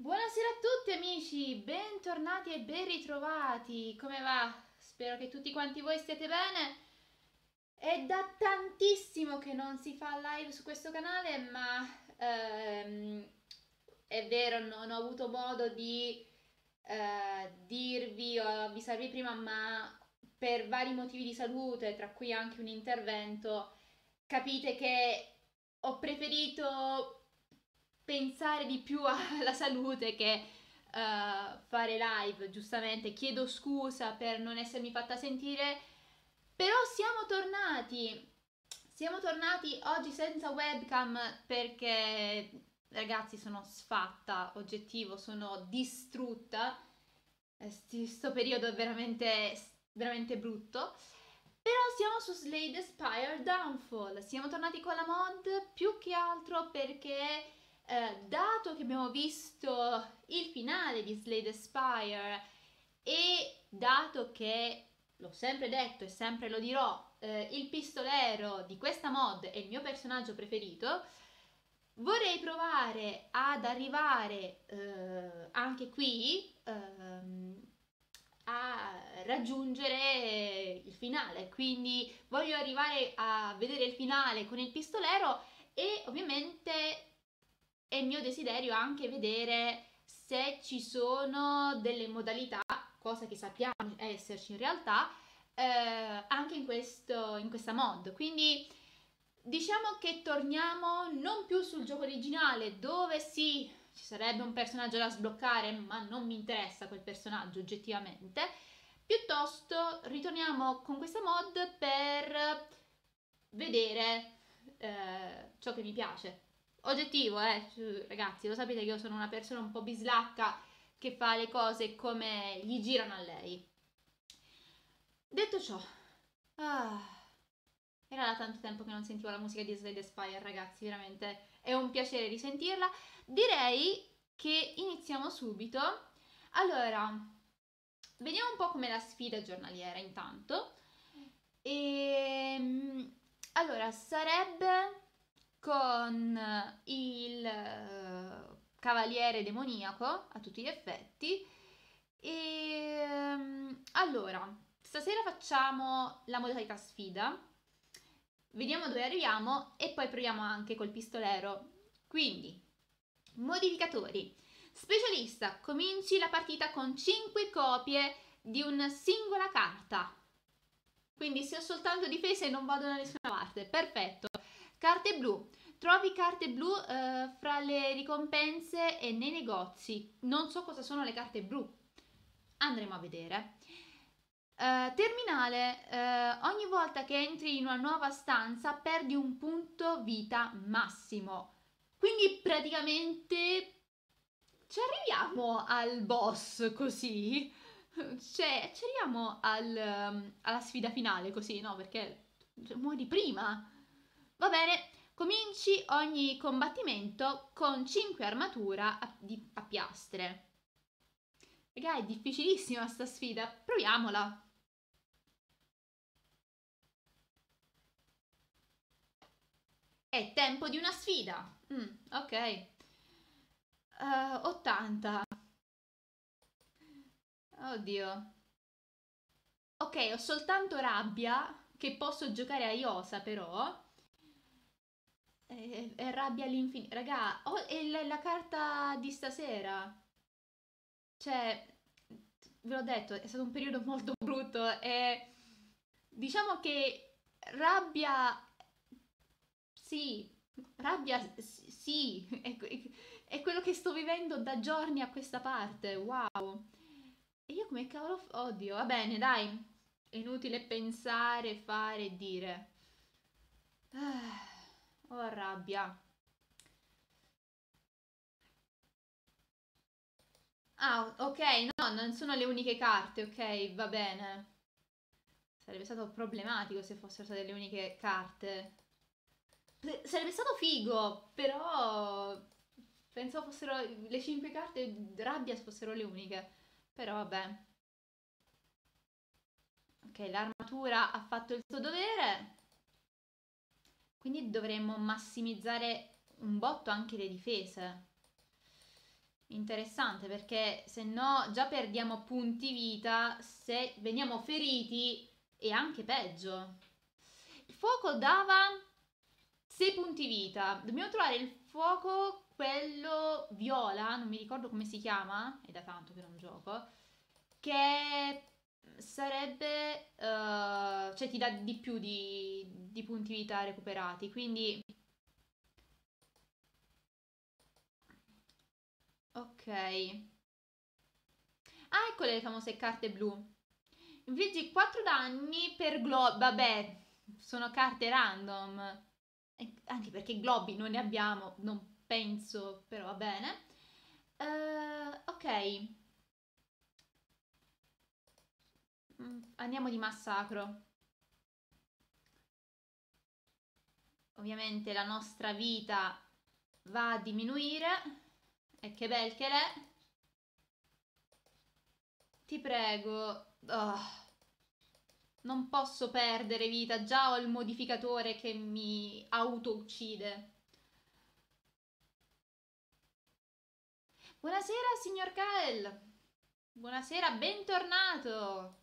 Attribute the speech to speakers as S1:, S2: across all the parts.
S1: Buonasera a tutti amici, bentornati e ben ritrovati. Come va? Spero che tutti quanti voi stiate bene. È da tantissimo che non si fa live su questo canale, ma ehm, è vero, non ho avuto modo di eh, dirvi o avvisarvi prima, ma per vari motivi di salute, tra cui anche un intervento, capite che ho preferito pensare di più alla salute che uh, fare live, giustamente. Chiedo scusa per non essermi fatta sentire, però siamo tornati. Siamo tornati oggi senza webcam perché ragazzi sono sfatta, oggettivo, sono distrutta. Questo periodo è veramente, veramente brutto. Però siamo su Slade Spire Downfall. Siamo tornati con la mod più che altro perché eh, dato che abbiamo visto il finale di Slade Spire e dato che, l'ho sempre detto e sempre lo dirò, eh, il pistolero di questa mod è il mio personaggio preferito, vorrei provare ad arrivare eh, anche qui ehm, a raggiungere il finale, quindi voglio arrivare a vedere il finale con il pistolero e ovviamente è mio desiderio anche vedere se ci sono delle modalità, cosa che sappiamo esserci in realtà, eh, anche in, questo, in questa mod. Quindi diciamo che torniamo non più sul gioco originale dove sì, ci sarebbe un personaggio da sbloccare, ma non mi interessa quel personaggio oggettivamente. Piuttosto ritorniamo con questa mod per vedere eh, ciò che mi piace oggettivo, eh, ragazzi, lo sapete che io sono una persona un po' bislacca che fa le cose come gli girano a lei. Detto ciò, ah, era da tanto tempo che non sentivo la musica di Slade Spire, ragazzi, veramente è un piacere risentirla. Direi che iniziamo subito. Allora, vediamo un po' come la sfida giornaliera intanto. E ehm, allora, sarebbe con il uh, cavaliere demoniaco a tutti gli effetti. E um, allora, stasera facciamo la modalità sfida. Vediamo dove arriviamo e poi proviamo anche col pistolero. Quindi, modificatori. Specialista, cominci la partita con 5 copie di una singola carta. Quindi se ho soltanto difese non vado da nessuna parte. Perfetto. Carte blu. Trovi carte blu eh, fra le ricompense e nei negozi. Non so cosa sono le carte blu. Andremo a vedere. Uh, terminale, uh, ogni volta che entri in una nuova stanza perdi un punto vita massimo. Quindi praticamente ci arriviamo al boss così. Cioè, ci arriviamo al, um, alla sfida finale così, no? Perché muori prima. Va bene, cominci ogni combattimento con 5 armatura a, di, a piastre. Raga, è difficilissima sta sfida, proviamola. È tempo di una sfida. Mm, ok. Uh, 80. Oddio. Ok, ho soltanto rabbia che posso giocare a Iosa però. È, è rabbia all'infinito. Raga, oh, è la, la carta di stasera. Cioè, ve l'ho detto, è stato un periodo molto brutto e diciamo che rabbia sì, rabbia sì, è, è, quello che sto vivendo da giorni a questa parte, wow. E io come cavolo, oddio, va bene, dai, è inutile pensare, fare e dire. Ah. Oh, rabbia. Ah, ok, no, non sono le uniche carte, ok, va bene. Sarebbe stato problematico se fossero state le uniche carte. Sarebbe stato figo, però pensavo fossero le 5 carte rabbia fossero le uniche. Però vabbè. Ok, l'armatura ha fatto il suo dovere. Quindi dovremmo massimizzare un botto anche le difese. interessante perché se no già perdiamo punti vita, se veniamo feriti è anche peggio. Il fuoco dava 6 punti vita. Dobbiamo trovare il fuoco, quello viola, non mi ricordo come si chiama, è da tanto che non gioco, che sarebbe, uh, cioè ti dà di più di, di punti vita recuperati, quindi... Ok. Ah, eccole le famose carte blu. Infliggi 4 danni per globo. Vabbè, sono carte random. Anche perché globi non ne abbiamo, non penso, però va bene. Uh, ok. Mm, andiamo di massacro. Ovviamente la nostra vita va a diminuire. E che bel che l'è. Ti prego. Oh. Non posso perdere vita, già ho il modificatore che mi auto-uccide. Buonasera, signor Kael. Buonasera, bentornato.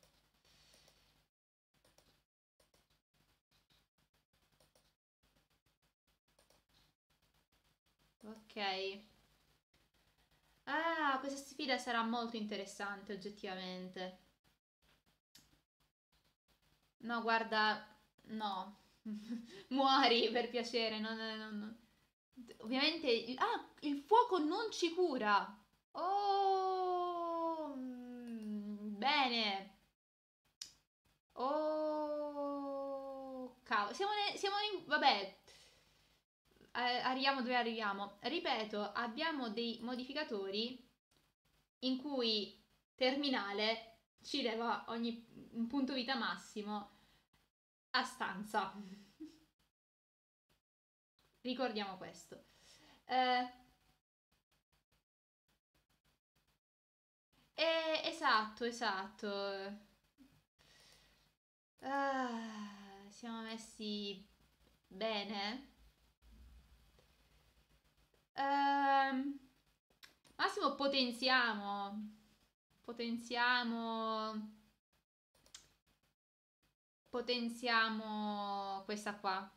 S1: Ok. Ah, questa sfida sarà molto interessante oggettivamente. No, guarda, no. Muori per piacere, non, non, non. Ovviamente, ah, il fuoco non ci cura. Oh, mm, bene. Oh, cavolo. Siamo, siamo in, vabbè, arriviamo dove arriviamo. Ripeto, abbiamo dei modificatori in cui terminale ci leva ogni un punto vita massimo a stanza. Ricordiamo questo. Eh, eh, esatto, esatto. Ah, siamo messi bene. Uh, massimo potenziamo. Potenziamo potenziamo questa qua.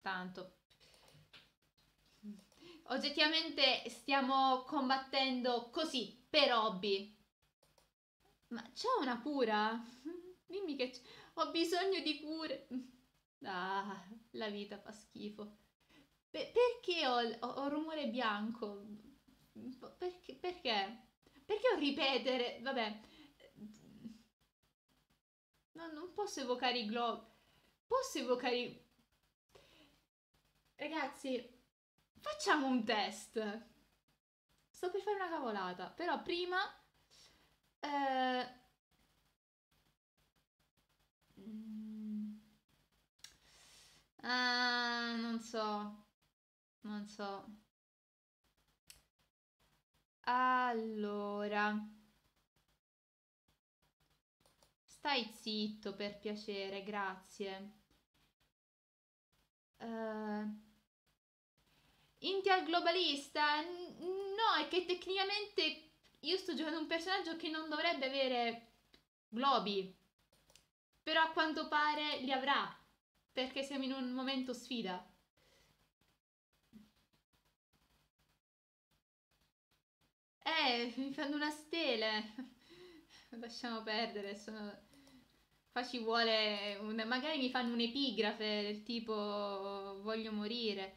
S1: Tanto. Oggettivamente stiamo combattendo così, per hobby. Ma c'è una cura? Dimmi che ho bisogno di cure. Ah, la vita fa schifo. Pe- perché ho, ho, ho, rumore bianco? Perché? Perché? Perché ho ripetere? Vabbè, No, non posso evocare i globi. Posso evocare i... Ragazzi, facciamo un test. Sto per fare una cavolata, però prima... Eh... Ah, non so. Non so. Allora... Stai zitto, per piacere, grazie. Uh, Inti al globalista? No, è che tecnicamente io sto giocando un personaggio che non dovrebbe avere globi. Però a quanto pare li avrà. Perché siamo in un momento sfida. Eh, mi fanno una stele. Lasciamo perdere, sono Qua ci vuole, un, magari mi fanno un'epigrafe del tipo voglio morire.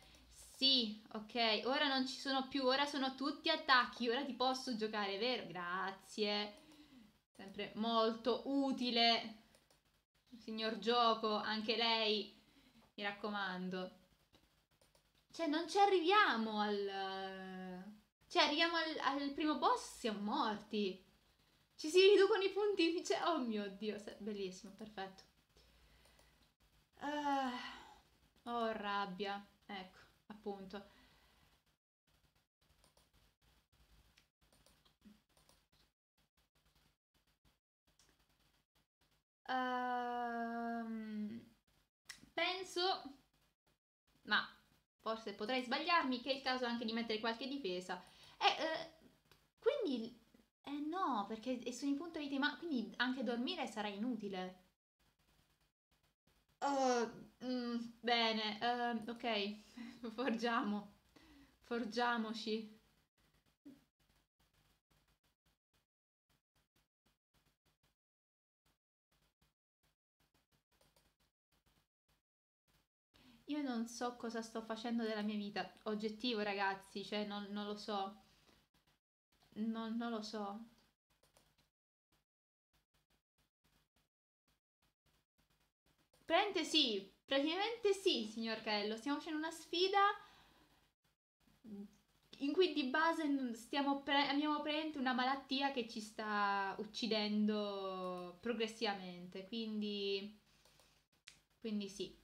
S1: Sì, ok, ora non ci sono più, ora sono tutti attacchi, ora ti posso giocare, vero? Grazie. Sempre molto utile. Signor gioco, anche lei, mi raccomando. Cioè, non ci arriviamo al... Cioè, arriviamo al, al primo boss, siamo morti. Ci si riducono i punti. Cioè, oh mio dio, bellissimo, perfetto. Uh, oh, rabbia. Ecco, appunto. Uh, penso, ma forse potrei sbagliarmi, che è il caso anche di mettere qualche difesa. E eh, quindi, eh no, perché sono in punto vita, ma quindi anche dormire sarà inutile. Oh, mm, bene, uh, ok, forgiamo, forgiamoci. Io non so cosa sto facendo della mia vita, oggettivo ragazzi, cioè non, non lo so, non, non lo so. Praticamente sì, praticamente sì, signor Caello. Stiamo facendo una sfida in cui di base stiamo pre- abbiamo praticamente una malattia che ci sta uccidendo progressivamente. Quindi, quindi sì.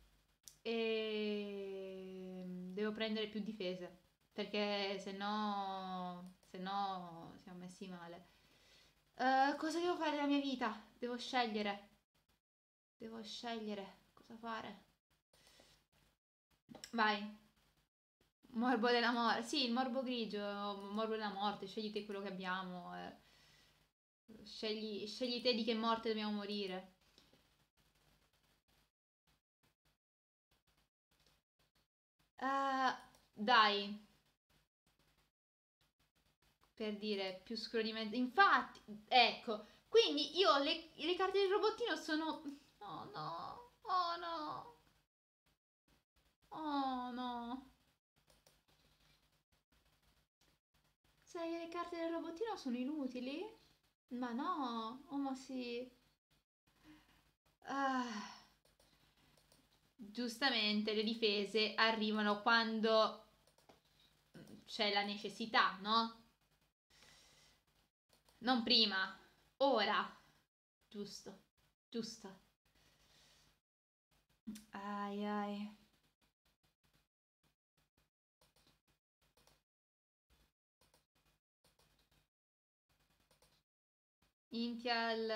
S1: E devo prendere più difese perché se no, se no siamo messi male. Uh, cosa devo fare della mia vita? Devo scegliere. Devo scegliere cosa fare. Vai. Morbo della morte. Sì, il morbo grigio, morbo della morte. Scegli te quello che abbiamo. Eh. Scegli, scegli te di che morte dobbiamo morire. Uh, dai. Per dire più scrolliment. Infatti, ecco. Quindi io le, le carte del robottino sono Oh no, oh no, oh no. Sai, le carte del robottino sono inutili? Ma no, oh ma sì. Ah. Giustamente le difese arrivano quando c'è la necessità, no? Non prima, ora. Giusto, giusto. Ai ai. Intial...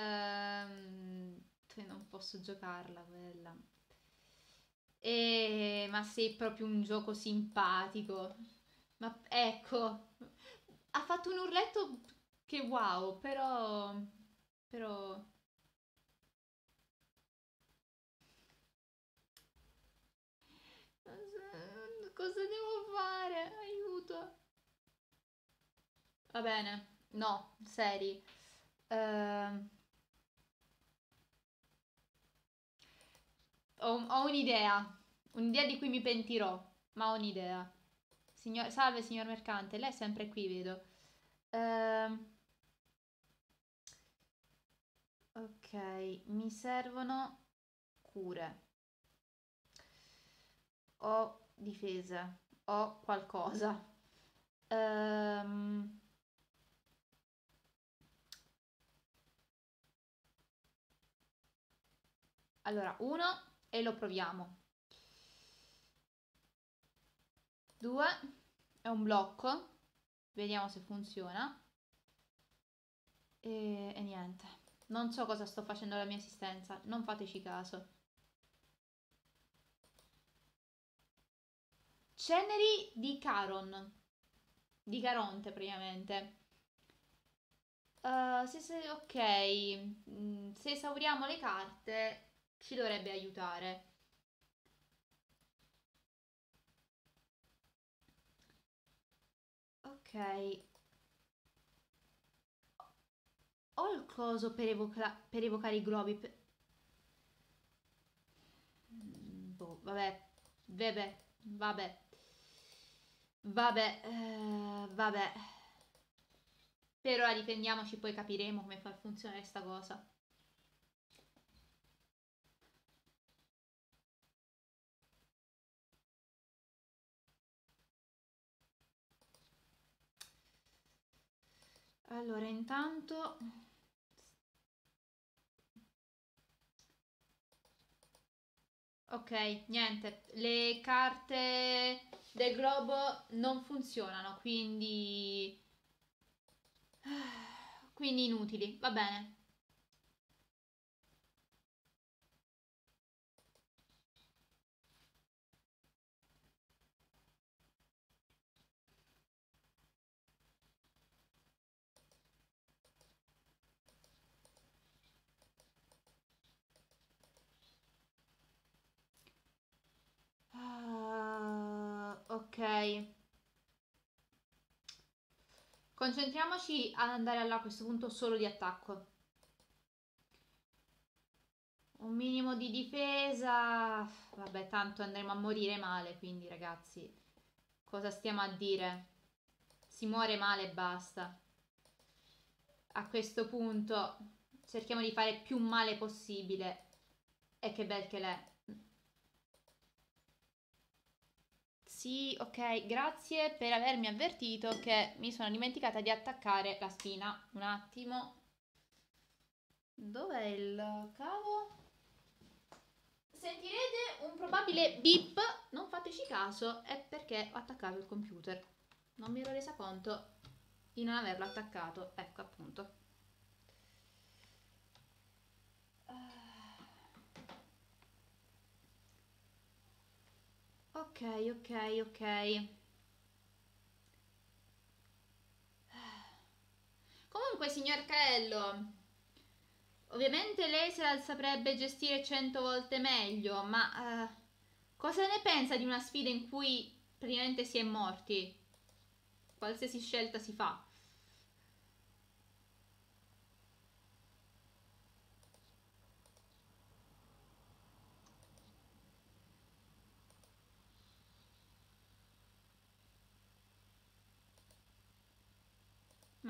S1: Um, non posso giocarla quella. E... Ma sei proprio un gioco simpatico. Ma ecco, ha fatto un urletto che wow, però... Però... Cosa devo fare? Aiuto. Va bene. No, seri. Uh... Ho, un'idea. Un'idea di cui mi pentirò. Ma ho un'idea. Signor... Salve, signor mercante. Lei è sempre qui, vedo. Uh... Mi servono cure. Ho difese, ho qualcosa. Um, allora, uno e lo proviamo. Due è un blocco, vediamo se funziona. E, e niente, non so cosa sto facendo alla mia assistenza, non fateci caso. Ceneri di Caron. Di Caronte, praticamente. Uh, se, se, ok, mm, se esauriamo le carte ci dovrebbe aiutare. Ok. Ho il coso per, evoca per evocare i globi. Per... Mm, boh, vabbè, vabbè, vabbè. Vabbè, eh, vabbè. Per ora difendiamoci, poi capiremo come far funzionare questa cosa. Allora, intanto... Ok, niente, le carte del globo non funzionano, quindi... Quindi inutili, va bene. Ok. Concentriamoci ad andare là a questo punto solo di attacco. Un minimo di difesa. Vabbè, tanto andremo a morire male, quindi ragazzi, cosa stiamo a dire? Si muore male e basta. A questo punto cerchiamo di fare più male possibile. E che bel che l'è. Sì, ok, grazie per avermi avvertito che mi sono dimenticata di attaccare la spina. Un attimo. Dov'è il cavo? Sentirete un probabile beep, non fateci caso, è perché ho attaccato il computer. Non mi ero resa conto di non averlo attaccato, ecco appunto. Ok, ok, ok. Comunque, signor Caello, ovviamente lei se la saprebbe gestire cento volte meglio, ma uh, cosa ne pensa di una sfida in cui praticamente si è morti? Qualsiasi scelta si fa.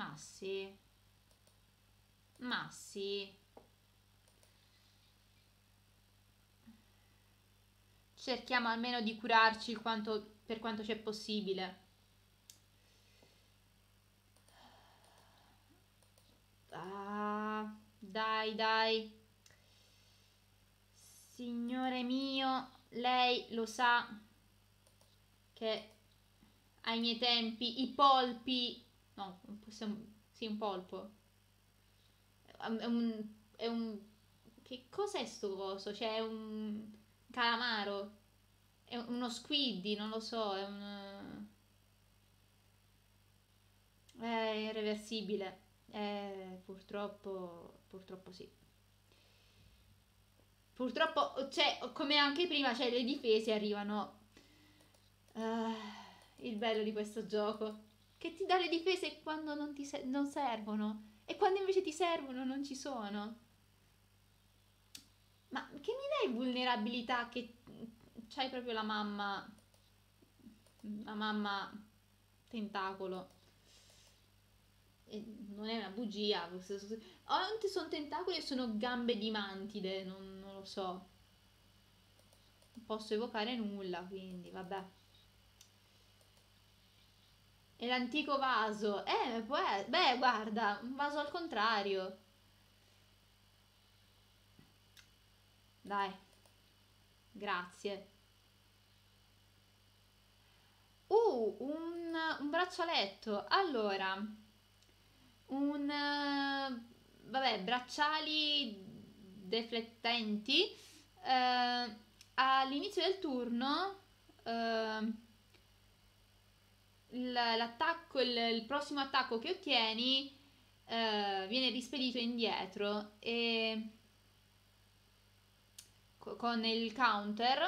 S1: Ma sì. Ma sì. Cerchiamo almeno di curarci quanto, per quanto c'è possibile. Ah, dai, dai. Signore mio, lei lo sa che ai miei tempi i polpi No, possiamo... Sì, un polpo. È un... È un... Che cos'è sto coso? Cioè, è un calamaro. È uno squiddy, non lo so, è un... È irreversibile. Eh, purtroppo... Purtroppo sì. Purtroppo, cioè, come anche prima, cioè, le difese arrivano... Uh, il bello di questo gioco che ti dà le difese quando non, ti se- non servono e quando invece ti servono non ci sono. Ma che mi dai vulnerabilità che c'hai proprio la mamma, la mamma tentacolo? E non è una bugia. O sono tentacoli o sono gambe di mantide, non, non lo so. Non posso evocare nulla, quindi vabbè. E l'antico vaso. Eh, può. Beh, guarda, un vaso al contrario. Dai. Grazie. Uh, un, un braccialetto. Allora, un... vabbè, bracciali deflettenti. Uh, all'inizio del turno... Uh, l'attacco, il, il, prossimo attacco che ottieni eh, viene rispedito indietro e con il counter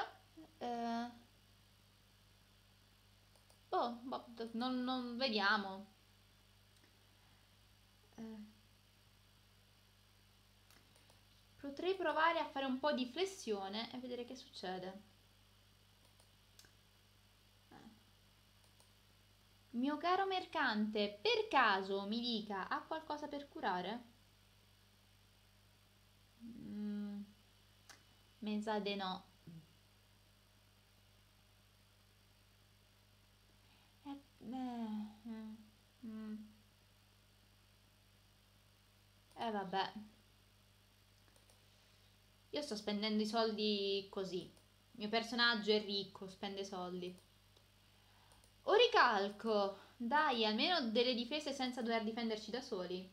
S1: eh, oh, boh, non, non, vediamo. Eh, potrei provare a fare un po' di flessione e vedere che succede Mio caro mercante, per caso mi dica, ha qualcosa per curare? Mm, mi sa no. Eh, eh, mm. eh vabbè. Io sto spendendo i soldi così. Il mio personaggio è ricco, spende soldi. Oricalco, dai, almeno delle difese senza dover difenderci da soli.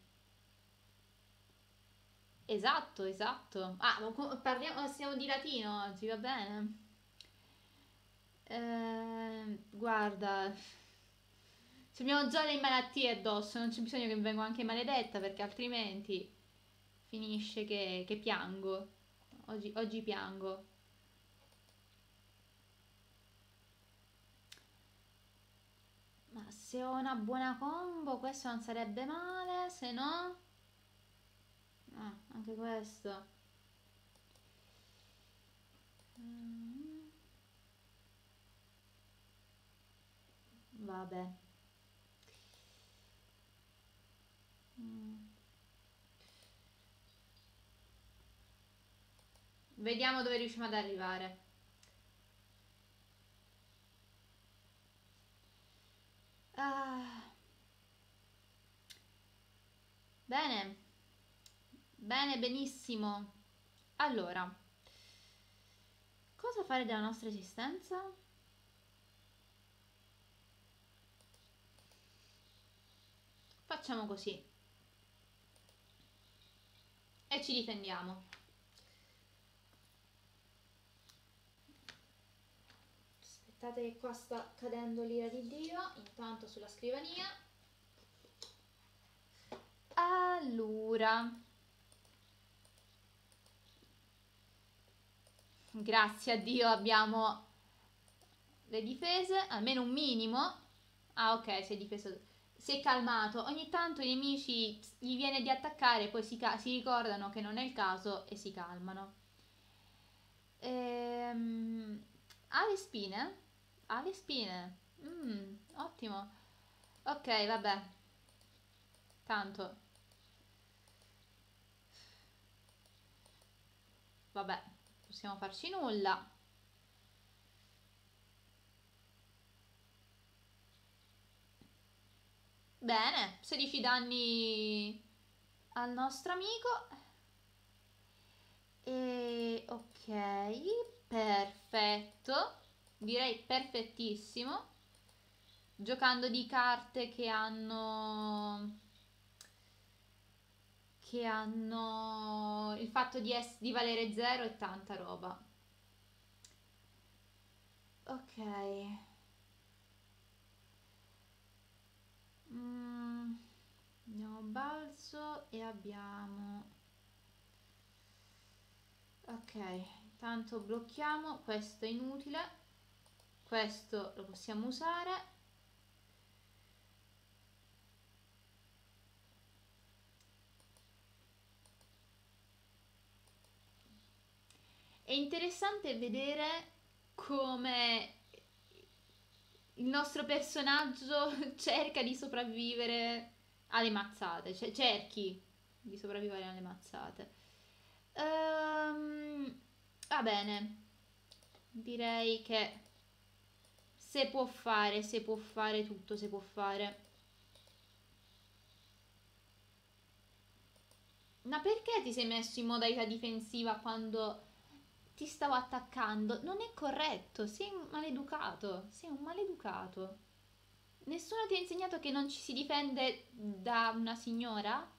S1: Esatto, esatto. Ah, parliamo, stiamo di latino oggi, va bene? Eh, guarda, abbiamo già le malattie addosso, non c'è bisogno che vengo anche maledetta perché altrimenti finisce che, che piango. Oggi, oggi piango. Se ho una buona combo questo non sarebbe male, se no... Ah, anche questo. Mm. Vabbè. Mm. Vediamo dove riusciamo ad arrivare. Ah. Bene. Bene, benissimo. Allora, cosa fare della nostra esistenza? Facciamo così. E ci difendiamo. Aspettate che qua sta cadendo l'ira di Dio, intanto sulla scrivania. Allora. Grazie a Dio abbiamo le difese, almeno un minimo. Ah ok, si è difeso, si è calmato. Ogni tanto i nemici gli viene di attaccare, poi si, si ricordano che non è il caso e si calmano. Ehm, ha le spine? Ha le spine. Mm, ottimo. Ok, vabbè. Tanto. Vabbè, possiamo farci nulla. Bene, 16 danni al nostro amico. E ok, perfetto direi perfettissimo. Giocando di carte che hanno che hanno il fatto di, di valere zero e tanta roba. Ok. Mm, andiamo balzo e abbiamo ok intanto blocchiamo questo è inutile questo lo possiamo usare è interessante vedere come il nostro personaggio cerca di sopravvivere alle mazzate, cioè cerchi di sopravvivere alle mazzate. Um, va bene, direi che se può fare, se può fare tutto, se può fare. Ma perché ti sei messo in modalità difensiva quando ti stavo attaccando? Non è corretto, sei un maleducato, sei un maleducato. Nessuno ti ha insegnato che non ci si difende da una signora?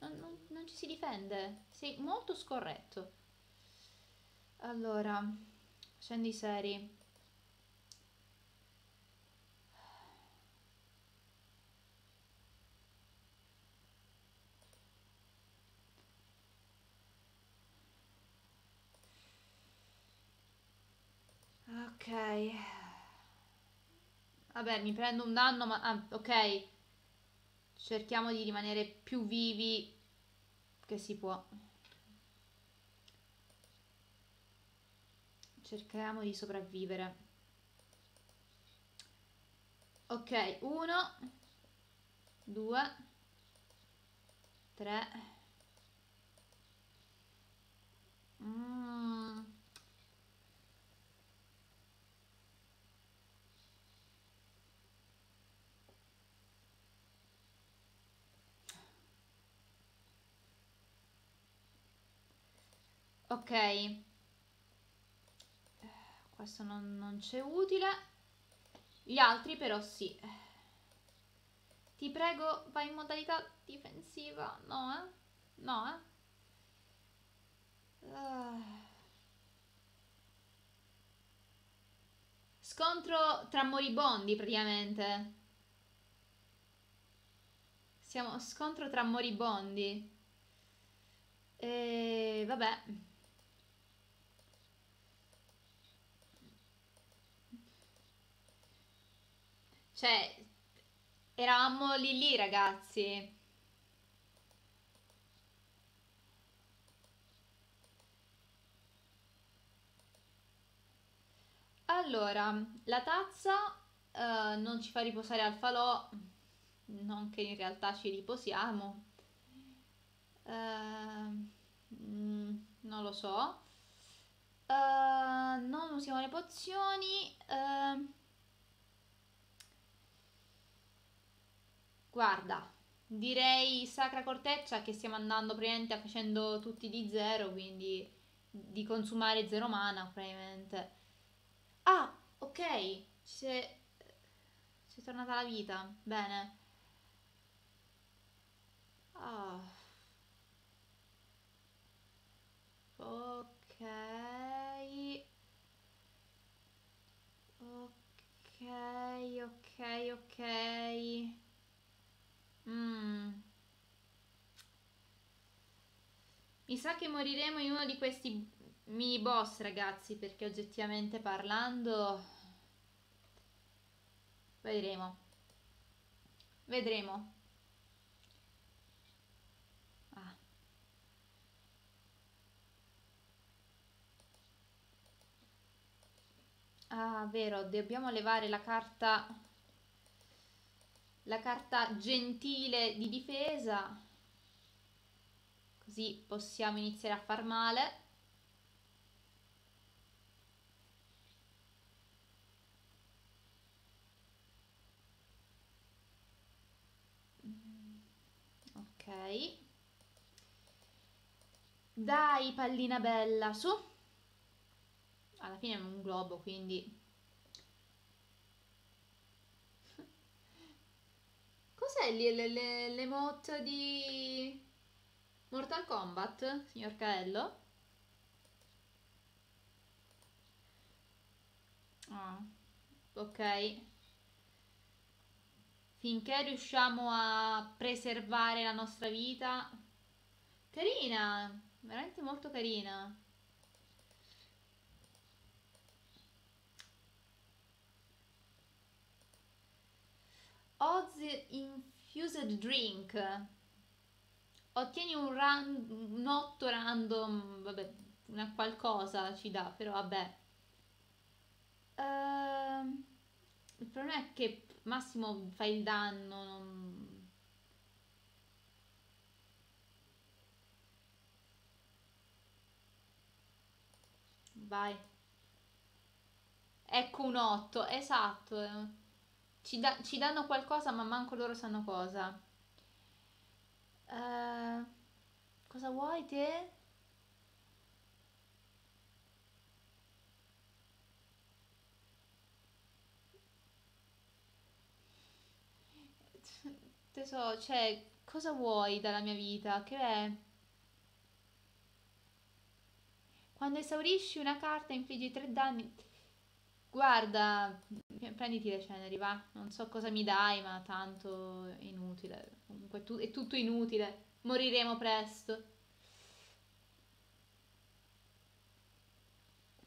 S1: Non, non, non ci si difende, sei molto scorretto. Allora, scendi seri. Ok. Vabbè, mi prendo un danno, ma... Ah, ok. Cerchiamo di rimanere più vivi che si può. Cerchiamo di sopravvivere. Ok, uno, due, tre. Mm. Ok. Questo non, non c'è utile. Gli altri però sì. Ti prego vai in modalità difensiva. No eh? No eh? Uh. scontro tra moribondi praticamente. Siamo scontro tra moribondi. E vabbè Cioè, Eravamo lì lì, ragazzi. Allora, la tazza eh, non ci fa riposare al falò, non che in realtà ci riposiamo. Eh, mm, non lo so. Eh, non usiamo le pozioni. Eh, guarda, direi Sacra Corteccia che stiamo andando praticamente facendo tutti di zero, quindi di consumare zero mana probabilmente. Ah, ok, ci è, ci è tornata la vita, bene. Ah. Ok. Ok, ok, ok. Mm. Mi sa che moriremo in uno di questi mini boss, ragazzi, perché oggettivamente parlando vedremo. Vedremo. Ah. Ah, vero, dobbiamo levare la carta la carta gentile di difesa. Così possiamo iniziare a far male. Ok. Dai pallina bella su. Alla fine è un globo quindi cos'è l'emote di Mortal Kombat signor Caello? Ah, ok finché riusciamo a preservare la nostra vita. Carina, veramente molto carina. Oz Infused Drink. Ottieni un, ran- un 8 random, vabbè, una qualcosa ci dà, però vabbè. Uh, il problema è che massimo fai il danno. Non... Vai. Ecco un 8, esatto. Ci, da- ci danno qualcosa, ma manco loro sanno cosa. Uh, cosa vuoi te? Tesoro, cioè, cosa vuoi dalla mia vita? Che è? Quando esaurisci una carta infliggi 3 danni. Guarda, prenditi le ceneri, va. Non so cosa mi dai, ma tanto è inutile. Comunque è tutto inutile. Moriremo presto.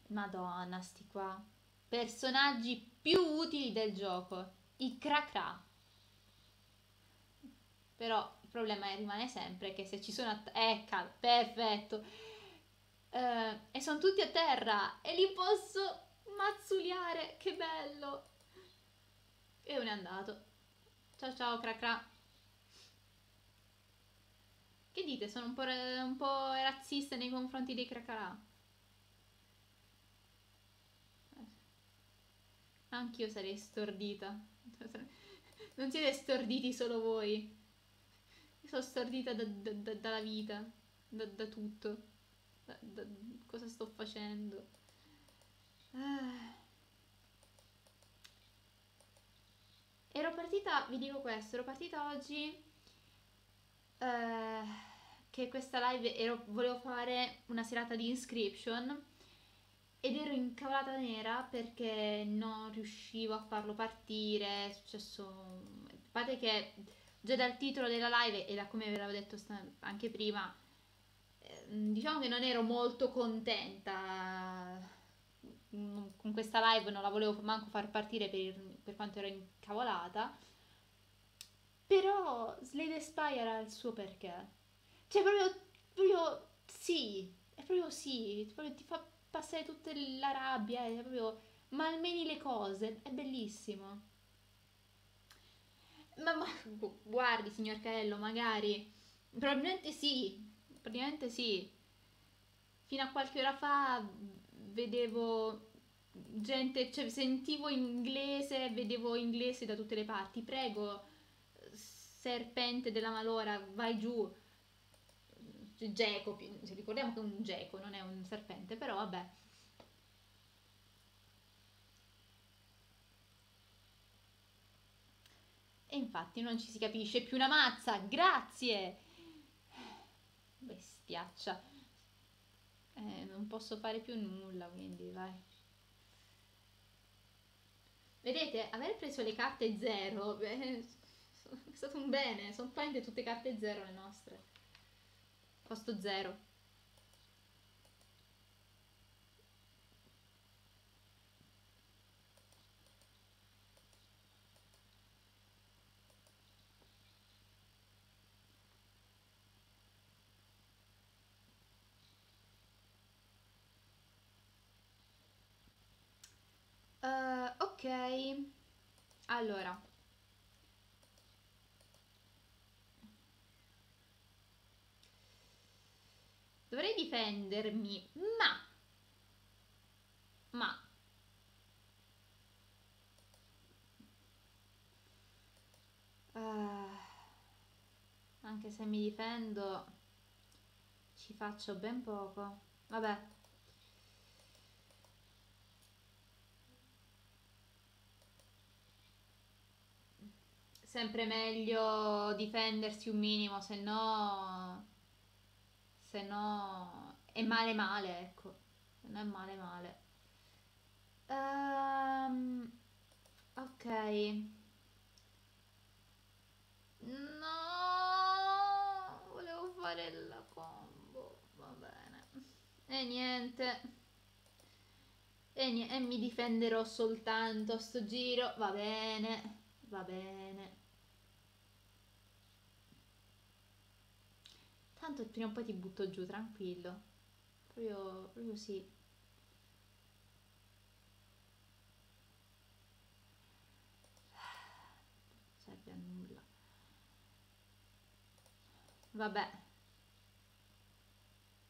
S1: Madonna, sti qua. Personaggi più utili del gioco. I Cracra. Però il problema rimane sempre che se ci sono... Att- ecco, perfetto. Uh, e sono tutti a terra e li posso mazzuliare. Che bello. E uno è andato. Ciao ciao cracra. Che dite? Sono un po', un po razzista nei confronti dei cracarà. Anch'io sarei stordita. Non siete storditi solo voi sono stordita da, da, da, dalla vita, da, tutto. cosa sto facendo? Ah. Ero partita, vi dico questo, ero partita oggi eh, che questa live ero, volevo fare una serata di inscription ed ero incavolata nera perché non riuscivo a farlo partire, è successo... A parte che già dal titolo della live e da come ve l'avevo detto anche prima, ehm, diciamo che non ero molto contenta con questa live, non la volevo manco far partire per, per quanto ero incavolata. Però Slade Spire ha il suo perché. Cioè, proprio, proprio sì, è proprio sì, proprio ti fa passare tutta la rabbia, è proprio malmeni le cose, è bellissimo. Ma, ma guardi, signor Caello, magari, probabilmente sì, probabilmente sì. Fino a qualche ora fa vedevo gente, cioè sentivo inglese, vedevo inglese da tutte le parti. Prego, serpente della malora, vai giù. Geco, ricordiamo che è un geco, non è un serpente, però vabbè. E infatti non ci si capisce più una mazza, grazie! Bestiaccia. Eh, non posso fare più nulla, quindi vai. Vedete, aver preso le carte 0 è stato un bene, sono praticamente tutte carte 0 le nostre. Costo 0. Allora. Dovrei difendermi, ma... Ma... Uh, anche se mi difendo, ci faccio ben poco. Vabbè. Sempre meglio difendersi un minimo, se no, se no è male male, ecco, se no è male male. Um, ok. No, volevo fare la combo, va bene. E niente. E, niente, e mi difenderò soltanto sto giro, va bene, va bene. Tanto prima o poi ti butto giù, tranquillo. Proprio, proprio sì. serve a nulla. Vabbè.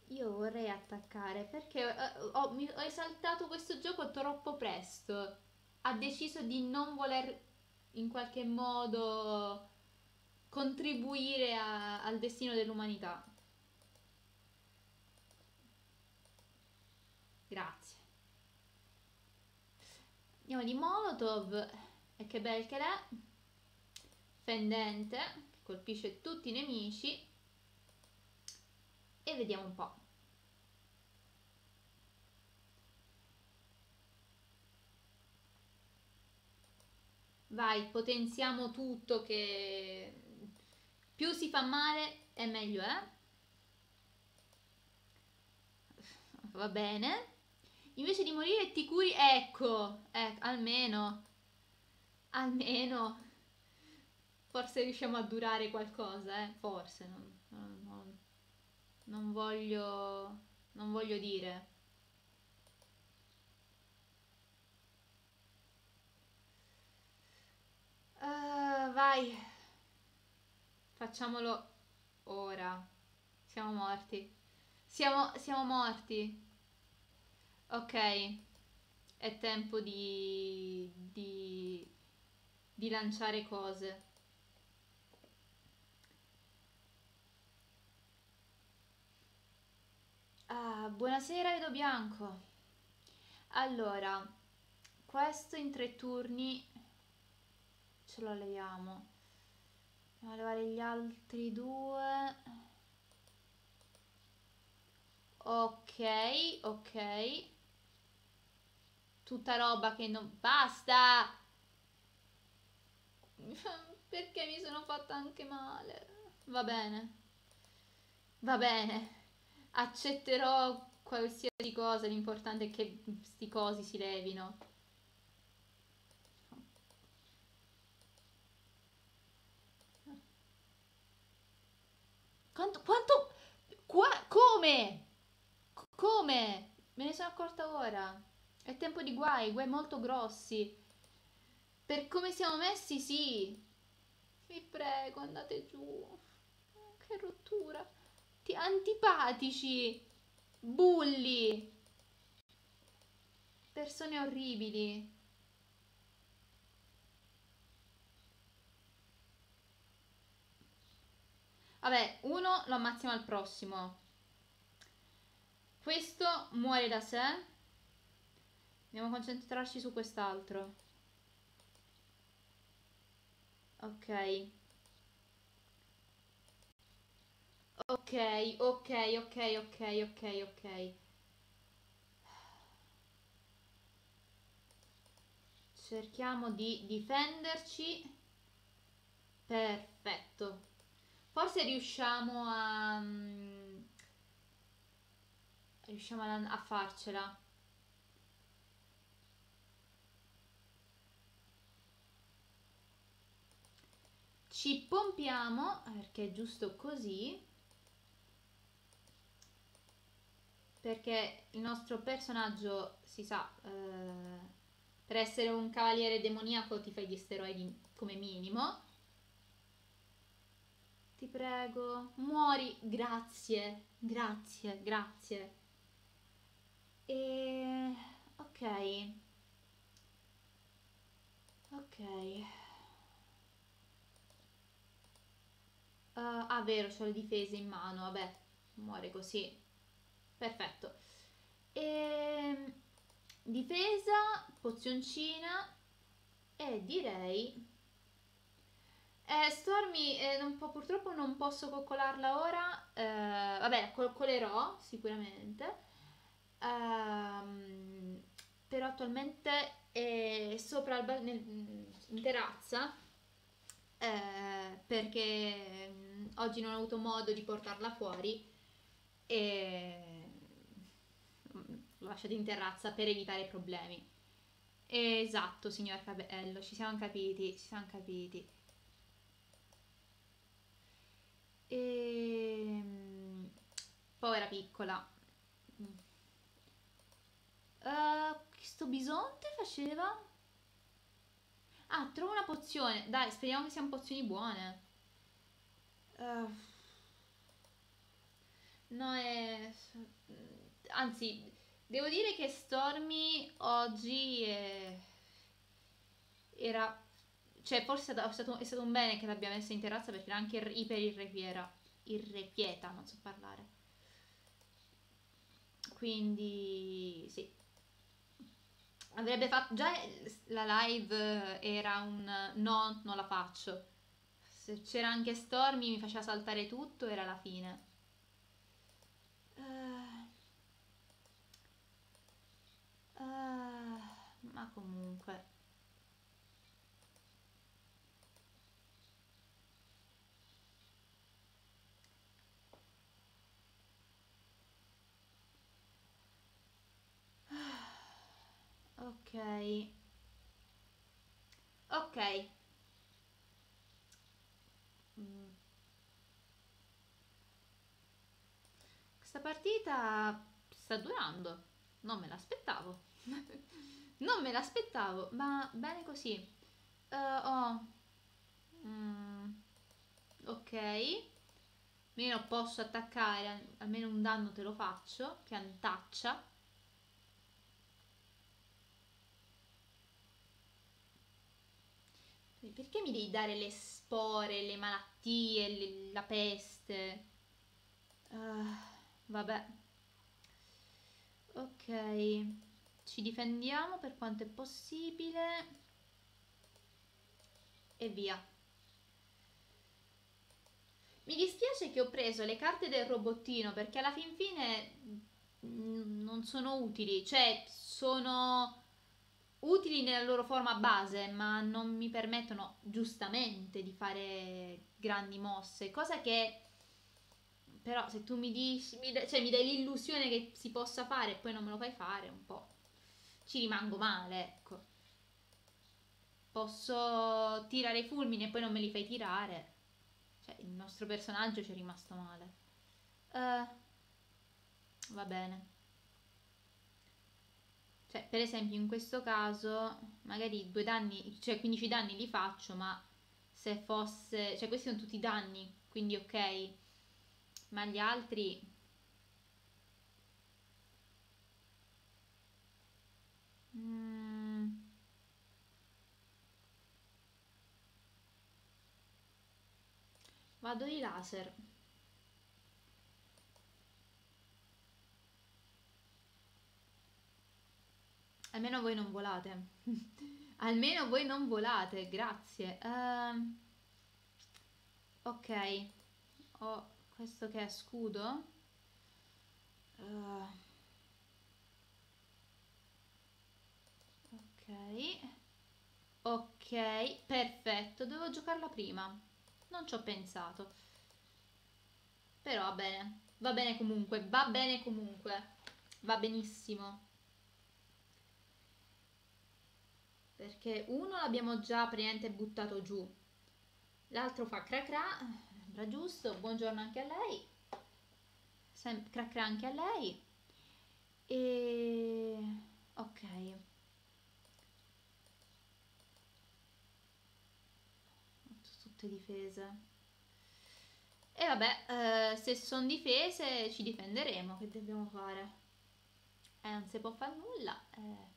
S1: Io vorrei attaccare perché uh, ho, mi, ho esaltato questo gioco troppo presto. Ha deciso di non voler in qualche modo contribuire a, al destino dell'umanità. Grazie. Andiamo di Molotov, e che bel che è, fendente, che colpisce tutti i nemici, e vediamo un po'. Vai, potenziamo tutto che più si fa male e meglio è. Va bene. Invece di morire ti curi, ecco, ecco, almeno, almeno, forse riusciamo a durare qualcosa, eh, forse, non, non, non voglio, non voglio dire. Uh, vai. Facciamolo ora. Siamo morti. Siamo, siamo morti. Ok. È tempo di, di, di lanciare cose. Ah, buonasera Edo Bianco. Allora, questo in tre turni ce lo leviamo. Andiamo a levare gli altri due. Ok, ok. Tutta roba che non... Basta! Perché mi sono fatta anche male? Va bene. Va bene. Accetterò qualsiasi cosa, l'importante è che questi cosi si levino. Quanto, quanto, qua, come? C- come? Me ne sono accorta ora. È tempo di guai, guai molto grossi. Per come siamo messi, sì. Vi prego, andate giù. Che rottura. Ti antipatici. Bulli. Persone orribili. Vabbè, uno lo ammazziamo al prossimo. Questo muore da sé. Dobbiamo concentrarci su quest'altro. Ok. Ok, ok, ok, ok, ok, ok. Cerchiamo di difenderci. Perfetto. Forse riusciamo a... mm, riusciamo a, a farcela. Ci pompiamo, perché è giusto così. Perché il nostro personaggio, si sa, eh, per essere un cavaliere demoniaco ti fai gli steroidi come minimo. Ti prego, muori, grazie, grazie, grazie. E... ok. Ok. Uh, ah, vero, ho le difese in mano, vabbè, muore così. Perfetto. E... Difesa, pozioncina e direi... Eh, Stormy, eh, non po- purtroppo non posso coccolarla ora, eh, vabbè, coccolerò sicuramente, Ehm, però attualmente è sopra ba- nel- in terrazza eh, perché mm, oggi non ho avuto modo di portarla fuori e mm, l'ho lasciata in terrazza per evitare problemi. Esatto, signor Cabello, ci siamo capiti, ci siamo capiti. E... Povera piccola. Uh, sto bisonte faceva? Ah, trovo una pozione. Dai, speriamo che siano pozioni buone. Uh, no, è... Anzi, devo dire che Stormy oggi è... era... Cioè, forse è stato, è stato un bene che l'abbia messa in terrazza perché era anche iper irrequieta. Irrequieta, non so parlare. Quindi, sì avrebbe fatto già la live era un no, non la faccio. Se c'era anche Stormy mi faceva saltare tutto, era la fine. Uh, uh, ma comunque. Ok. Ok. Mm. Questa partita sta durando. Non me l'aspettavo. non me l'aspettavo, ma bene così. Uh, oh. Mm. Ok. Almeno posso attaccare, almeno un danno te lo faccio. Piantaccia. Perché mi devi dare le spore, le malattie, le, la peste? Uh, vabbè. Ok. Ci difendiamo per quanto è possibile. E via. Mi dispiace che ho preso le carte del robottino perché alla fin fine non sono utili. Cioè, sono utili nella loro forma base, ma non mi permettono giustamente di fare grandi mosse, cosa che però se tu mi dici, mi, cioè mi dai l'illusione che si possa fare e poi non me lo fai fare, un po' ci rimango male, ecco. Posso tirare i fulmini e poi non me li fai tirare. Cioè, il nostro personaggio ci è rimasto male. Uh, va bene. Cioè, per esempio, in questo caso, magari due danni, cioè 15 danni li faccio, ma se fosse... Cioè, questi sono tutti danni, quindi ok. Ma gli altri... Mm. Vado di laser. Almeno voi non volate. Almeno voi non volate, grazie. Uh, ok. Ho questo che è scudo. Uh, ok. Ok, perfetto. Dovevo giocarla prima. Non ci ho pensato. Però va bene. Va bene comunque. Va bene comunque. Va benissimo. Perché uno l'abbiamo già praticamente buttato giù l'altro fa cra cra sembra giusto buongiorno anche a lei Sem- cra cra anche a lei e ok. Tutte difese. E vabbè eh, se sono difese ci difenderemo. Che dobbiamo fare? Eh, non si può fare nulla eh.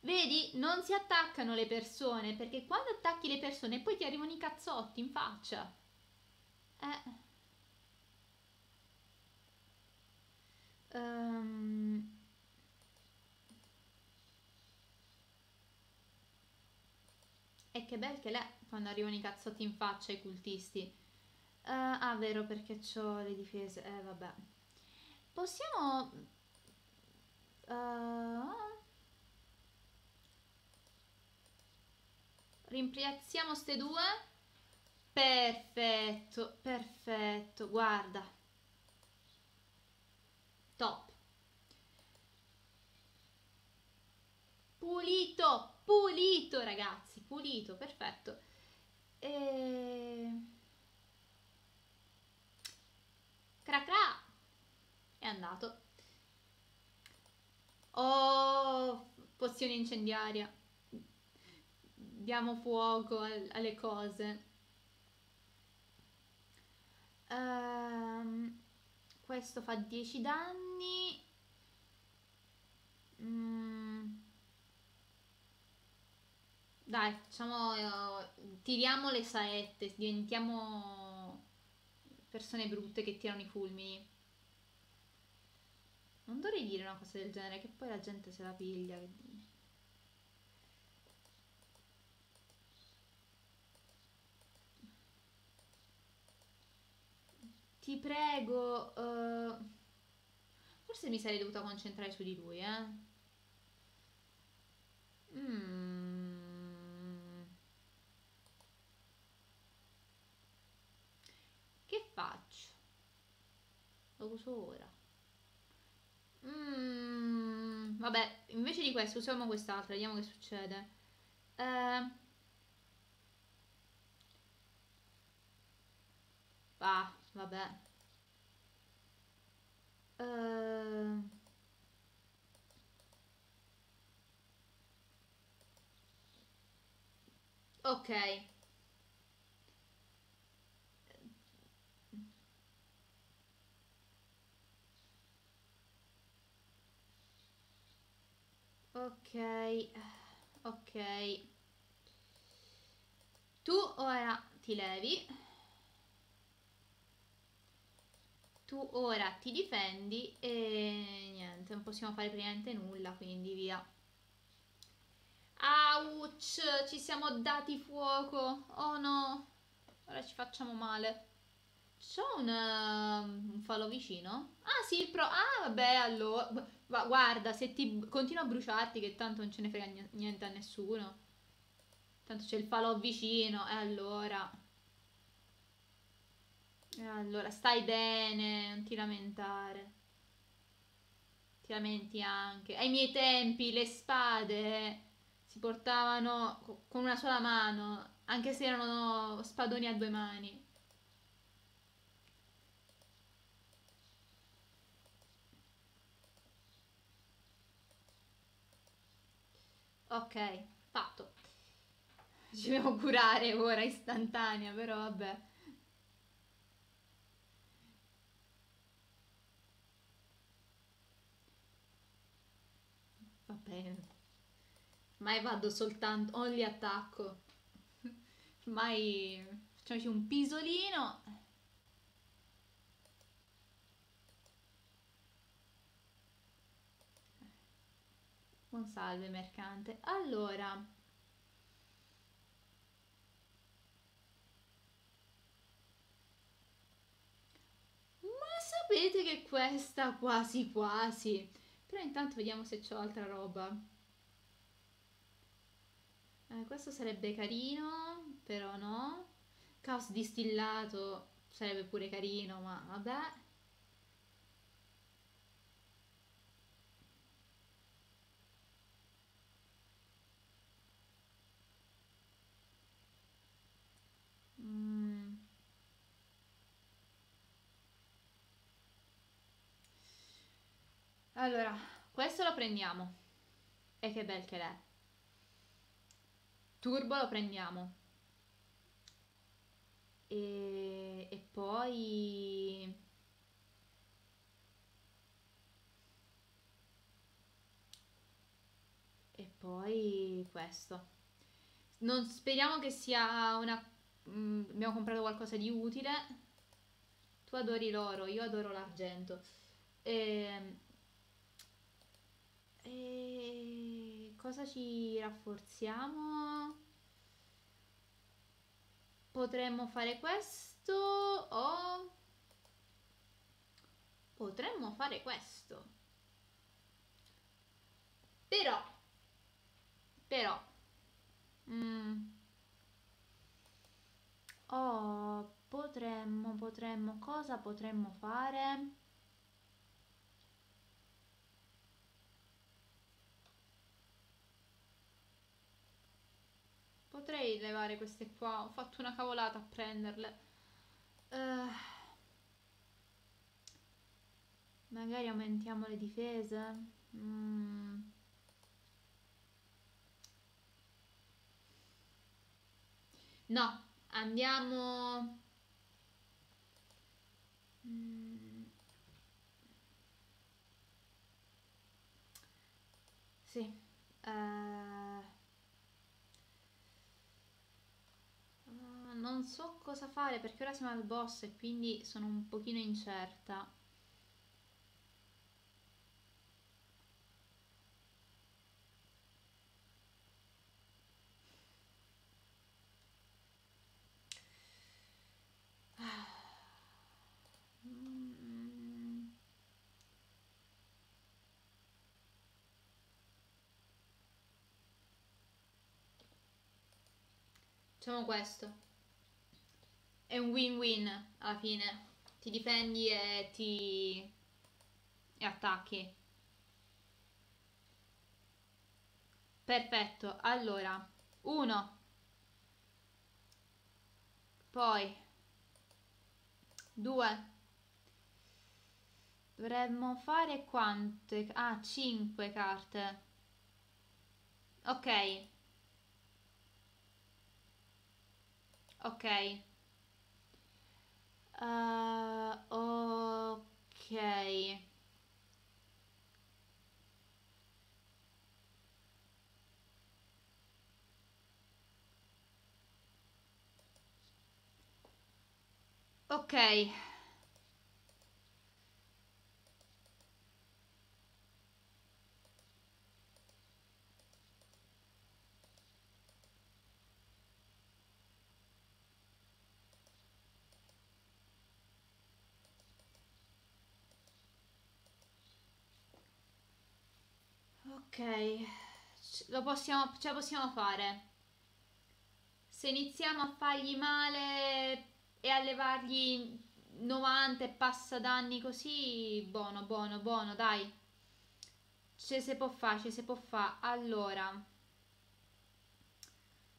S1: Vedi, non si attaccano le persone, perché quando attacchi le persone poi ti arrivano i cazzotti in faccia. Eh. Um. E che bel che l'è quando arrivano i cazzotti in faccia ai cultisti. Uh, ah, vero, perché ho le difese. Eh, vabbè. Possiamo... Uh, Rimpiazziamo ste due. Perfetto, perfetto, guarda. Top. Pulito, pulito ragazzi, pulito, perfetto. E... Cra cra. È andato. Oh, pozione incendiaria diamo fuoco al, alle cose. Um, questo fa 10 danni. Mm. Dai, facciamo. Uh, tiriamo le saette, diventiamo persone brutte che tirano i fulmini. Non dovrei dire una cosa del genere, che poi la gente se la piglia. Ti prego. Uh... Forse mi sarei dovuta concentrare su di lui, eh. Mm. Che faccio? Lo uso ora. Mm. Vabbè, invece di questo usiamo quest'altra, vediamo che succede. Eh... Va, vabbè. Uh... Ok. Ok, ok. Tu ora ti levi. Tu ora ti difendi e niente, non possiamo fare praticamente nulla, quindi via. Ouch, ci siamo dati fuoco. Oh no, ora ci facciamo male. C'ho un, uh, un falò vicino? Ah sì, pro... Ah vabbè, allora... Guarda, se ti continua a bruciarti che tanto non ce ne frega niente a nessuno. Tanto c'è il falò vicino e allora... Allora, stai bene, non ti lamentare. Ti lamenti anche. Ai miei tempi le spade si portavano con una sola mano Anche se erano spadoni a due mani. Ok, fatto. Ci devo curare ora istantanea, però vabbè. Bene. Mai vado soltanto, only attacco. Mai facciamoci un pisolino. Buon salve mercante. Allora, sapete che questa quasi quasi. Però intanto vediamo se c'ho altra roba. Eh, questo sarebbe carino, però no. Caos distillato sarebbe pure carino, ma vabbè. Allora, questo lo prendiamo. E che bel che è. Turbo lo prendiamo. E, e poi... E poi questo. Non speriamo che sia una... Mm, abbiamo comprato qualcosa di utile. Tu adori l'oro, io adoro l'argento. E... E... Cosa ci rafforziamo? Potremmo fare questo o... Potremmo fare questo. Però... Però... Mm. Oh, potremmo, potremmo, cosa potremmo fare? Potrei levare queste qua, ho fatto una cavolata a prenderle. Uh, magari aumentiamo le difese. Mm. No, andiamo... Mm. Sì. Uh... non so cosa fare perché ora siamo al boss e quindi sono un pochino incerta. Facciamo questo. È un win-win alla fine. Ti difendi e ti... e attacchi. Perfetto, allora, uno. Poi, due. Dovremmo fare quante? Ah, cinque carte. Ok. Ok. Uh, ok. Ok. Ok, lo possiamo, ce la possiamo fare. Se iniziamo a fargli male e a levargli 90 e passa danni così, buono, buono, buono, dai. Ce se può fare, ce se può fare. Allora,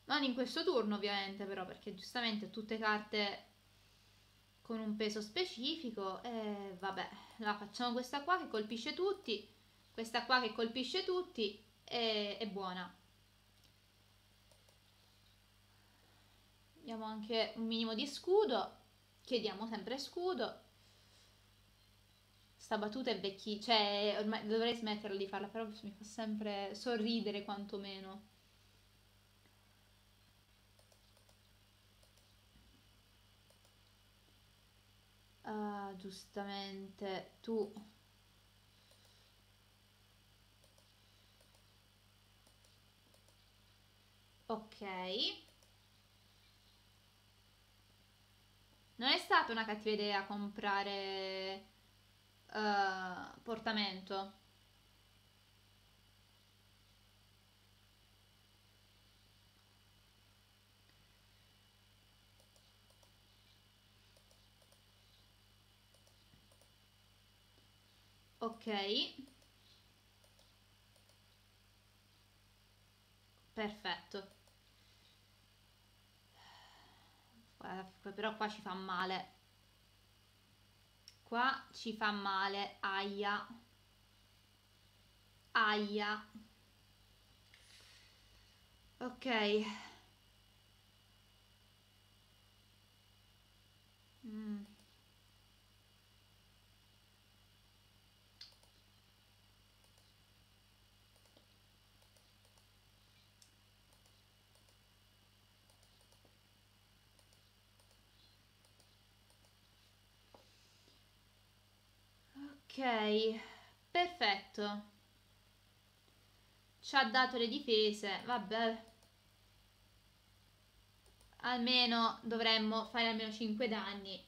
S1: Non in questo turno ovviamente però, perché giustamente tutte carte con un peso specifico e vabbè, la facciamo questa qua che colpisce tutti, questa qua che colpisce tutti e è buona. Abbiamo anche un minimo di scudo, chiediamo sempre scudo. Sta battuta è vecchia, cioè ormai dovrei smetterla di farla, però mi fa sempre sorridere quantomeno. Ah, giustamente, tu... Ok. Non è stata una cattiva idea comprare uh, portamento. Ok. Perfetto. Però qua ci fa male. Qua ci fa male. Aia. Aia. Ok. Mm. Perfetto. Ci ha dato le difese, vabbè. Almeno dovremmo fare almeno 5 danni.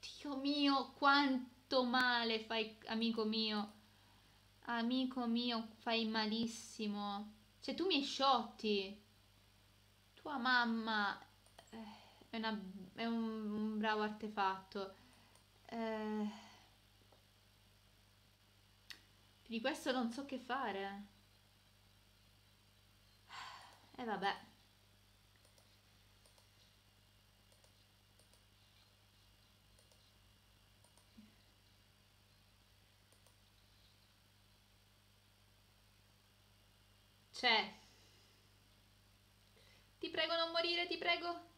S1: Dio mio, quanto male fai, amico mio. Amico mio, fai malissimo. Cioè, tu mi sciotti. Tua mamma è, una, è un, un, bravo artefatto. Eh, di questo non so che fare. E eh, vabbè. C'è. Ti prego non morire, ti prego.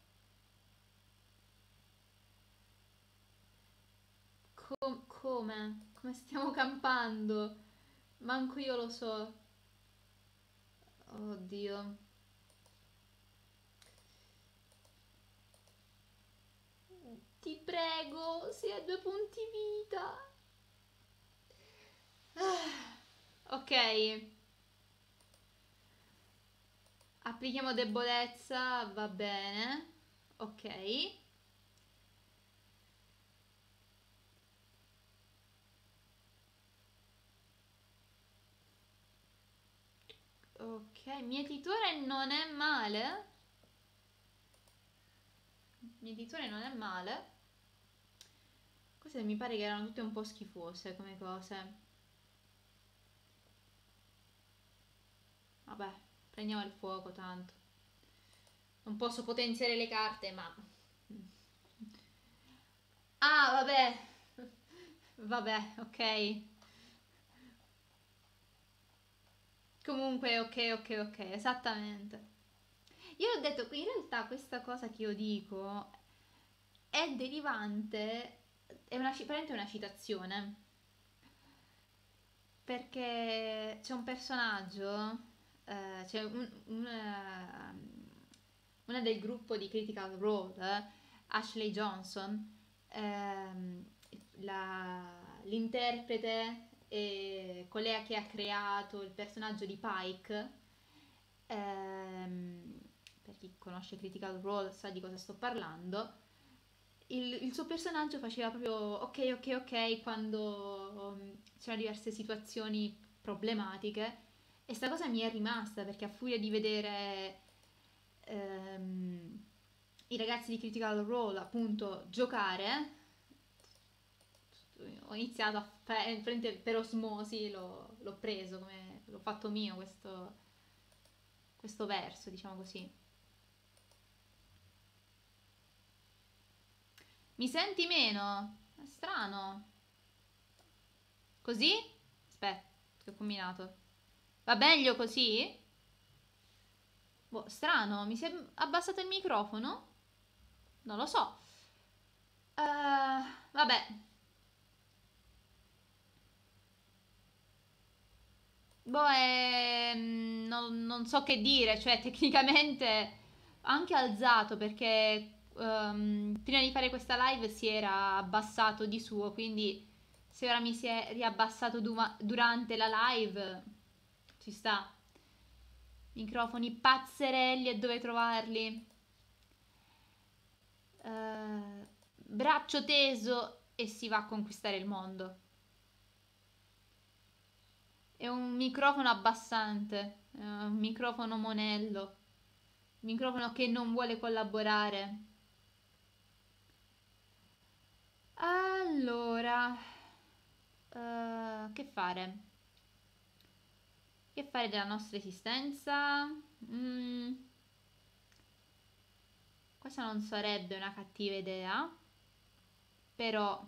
S1: Com come? Come stiamo campando? Manco io lo so. Oddio. Ti prego, sei a due punti vita. Ah, ok. Applichiamo debolezza, va bene. Ok. Ok, mietitore non è male. Mietitore non è male. Queste mi pare che erano tutte un po' schifose come cose. Vabbè, prendiamo il fuoco tanto. Non posso potenziare le carte, ma... Ah, vabbè. Vabbè, ok. Comunque, ok, ok, ok, esattamente. Io ho detto, in realtà questa cosa che io dico è derivante, è una, una citazione, perché c'è un personaggio, eh, c'è un, una, una, del gruppo di Critical Role, Ashley Johnson, ehm, la, l'interprete e colei che ha creato il personaggio di Pike, ehm, per chi conosce Critical Role sa di cosa sto parlando, il, il, suo personaggio faceva proprio ok, ok, ok quando um, c'erano diverse situazioni problematiche e sta cosa mi è rimasta perché a furia di vedere um, i ragazzi di Critical Role appunto giocare ho iniziato a fare per osmosi, l'ho, l'ho preso, come l'ho fatto mio questo, questo verso, diciamo così. Mi senti meno? È strano. Così? Aspetta, che ho combinato. Va meglio così? Boh, strano, mi si è abbassato il microfono? Non lo so. Uh, vabbè. Boh, è... Mm, non, non, so che dire, cioè tecnicamente anche alzato perché um, prima di fare questa live si era abbassato di suo, quindi se ora mi si è riabbassato du- durante la live ci sta. Microfoni pazzerelli e dove trovarli? Uh, braccio teso e si va a conquistare il mondo. È un microfono abbassante, un microfono monello, un microfono che non vuole collaborare. Allora, uh, che fare? Che fare della nostra esistenza? Mm. Questa non sarebbe una cattiva idea, però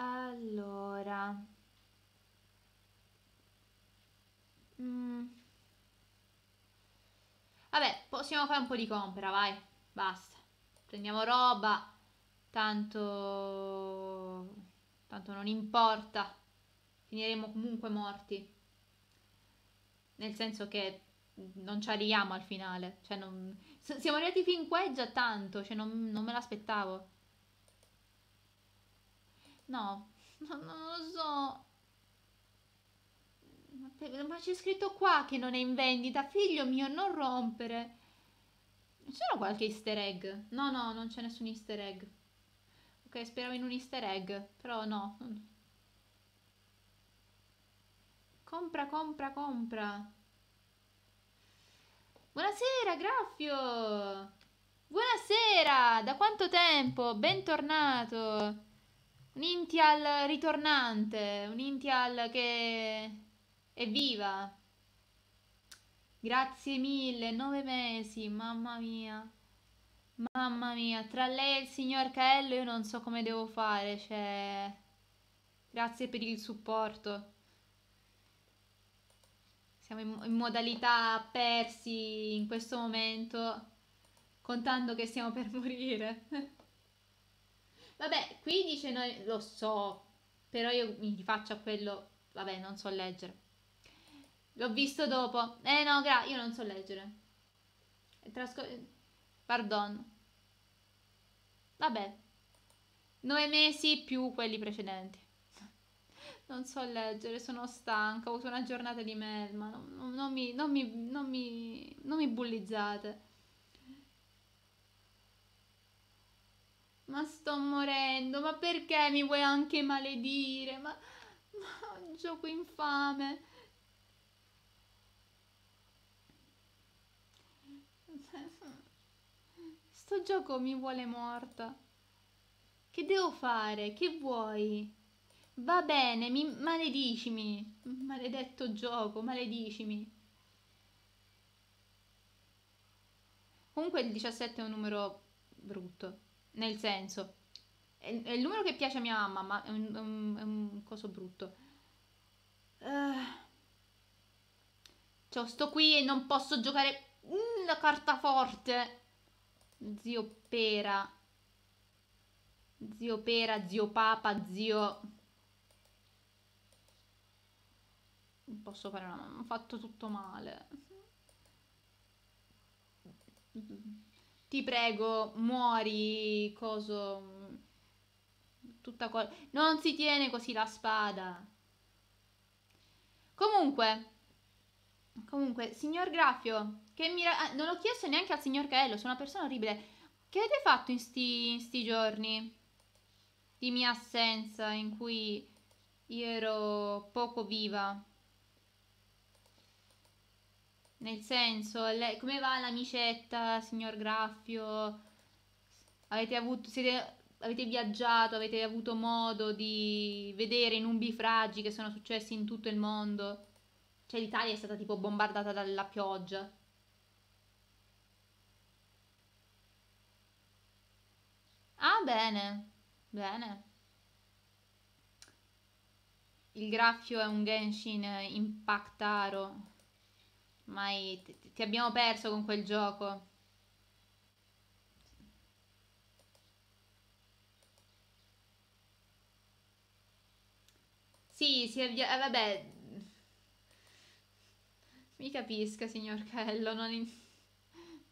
S1: Allora. Mm. Vabbè, possiamo fare un po' di compra, vai. Basta. Prendiamo roba. Tanto... Tanto non importa. Finiremo comunque morti. Nel senso che non ci arriviamo al finale. Cioè, non... Siamo arrivati fin qua e già tanto. Cioè, non, non me l'aspettavo. No, non lo so. Ma c'è scritto qua che non è in vendita. Figlio mio, non rompere. C'era qualche easter egg? No, no, non c'è nessun easter egg. Ok, speravo in un easter egg, però no. Compra, compra, compra. Buonasera, Graffio! Buonasera! Da quanto tempo? Bentornato! Un Intial ritornante, un Intial che è viva. Grazie mille, nove mesi, mamma mia. Mamma mia, tra lei e il signor Caello io non so come devo fare, cioè... Grazie per il supporto. Siamo in, in modalità persi in questo momento, contando che stiamo per morire. Vabbè, qui dice noi, lo so, però io mi rifaccio a quello, vabbè, non so leggere. L'ho visto dopo. Eh no, gra- io non so leggere. Trasco- Pardon. Vabbè. Nove mesi più quelli precedenti. Non so leggere, sono stanca, ho avuto una giornata di melma. Non, non, mi, non, mi, non, mi, non mi bullizzate. Ma sto morendo, ma perché mi vuoi anche maledire? Ma, ma un gioco infame. Sto gioco mi vuole morta. Che devo fare? Che vuoi? Va bene, mi maledicimi. Maledetto gioco, maledicimi. Comunque il 17 è un numero brutto. Nel senso, è, è il numero che piace a mia mamma, ma è un, è un, è un coso brutto. Uh, cioè, sto qui e non posso giocare mm, la carta forte. Zio Pera. Zio Pera, zio Papa, zio... Non posso fare una... Ho fatto tutto male. Ti prego, muori, coso... Tutta cosa... Non si tiene così la spada. Comunque... Comunque, signor Graffio, che mi... Ah, non l'ho chiesto neanche al signor Caello, sono una persona orribile. Che avete fatto in sti, in sti giorni di mia assenza in cui io ero poco viva? Nel senso, le- come va l'amicetta, signor Graffio? Avete avuto, siete, avete viaggiato, avete avuto modo di vedere i nubifragi che sono successi in tutto il mondo? Cioè l'Italia è stata tipo bombardata dalla pioggia. Ah, bene, bene. Il graffio è un Genshin Impactaro. Mai ti, ti abbiamo perso con quel gioco. Sì, si avvia... eh, vabbè. Mi capisca, signor Kello, non... in-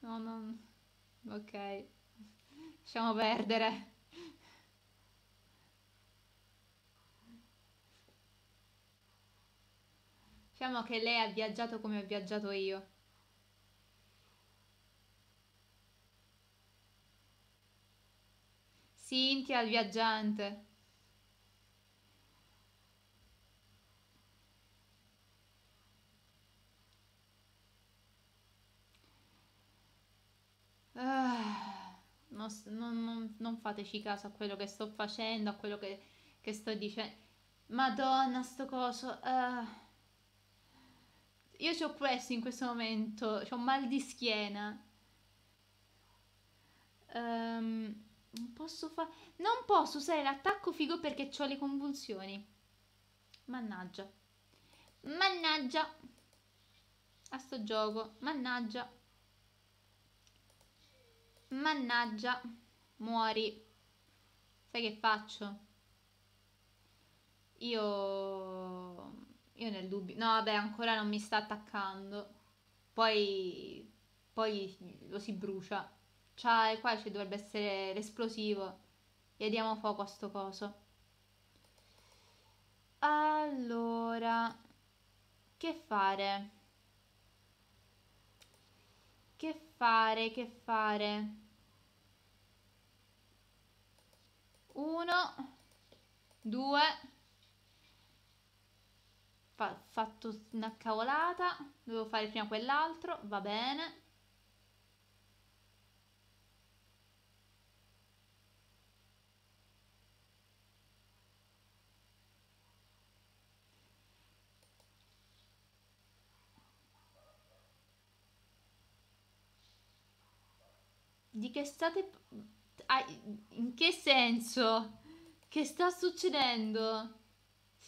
S1: No, non... Ok. Lasciamo perdere. Diciamo che lei ha viaggiato come ho viaggiato io. Cynthia il viaggiante. Ah, non- non- non fateci caso a quello che sto facendo, a quello che, che sto dicendo. Madonna, sto coso. ah. Io c'ho questo in questo momento, c'ho mal di schiena. Non posso fare... Non posso usare l'attacco figo perché ho le convulsioni. Mannaggia. Mannaggia. A sto gioco. Mannaggia. Mannaggia. Muori. Sai che faccio? Io... Io nel dubbio... No, vabbè, ancora non mi sta attaccando. Poi... Poi lo si brucia. Cioè, qua ci dovrebbe essere l'esplosivo. E diamo fuoco a sto coso. Allora... Che fare? Che fare? Che fare? Uno... Due... Fa- fatto una cavolata. Dovevo fare prima quell'altro. Va bene. Di che state... Ah, in che senso? Che sta succedendo?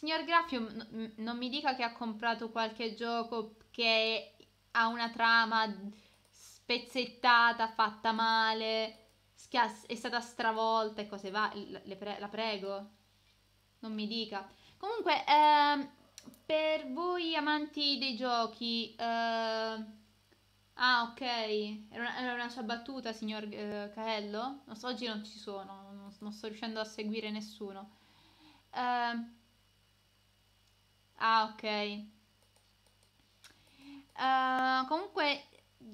S1: Signor n- non mi dica che ha comprato qualche gioco che ha una trama spezzettata, fatta male, è stata stravolta e cose va. pre- la prego, non mi dica. Comunque, ehm, per voi amanti dei giochi, eh, ah, ok, era una, era una sua battuta, signor eh, Caello? Non so, oggi non ci sono, non, non sto riuscendo a seguire nessuno. Ehm, ah, ok. Eh, comunque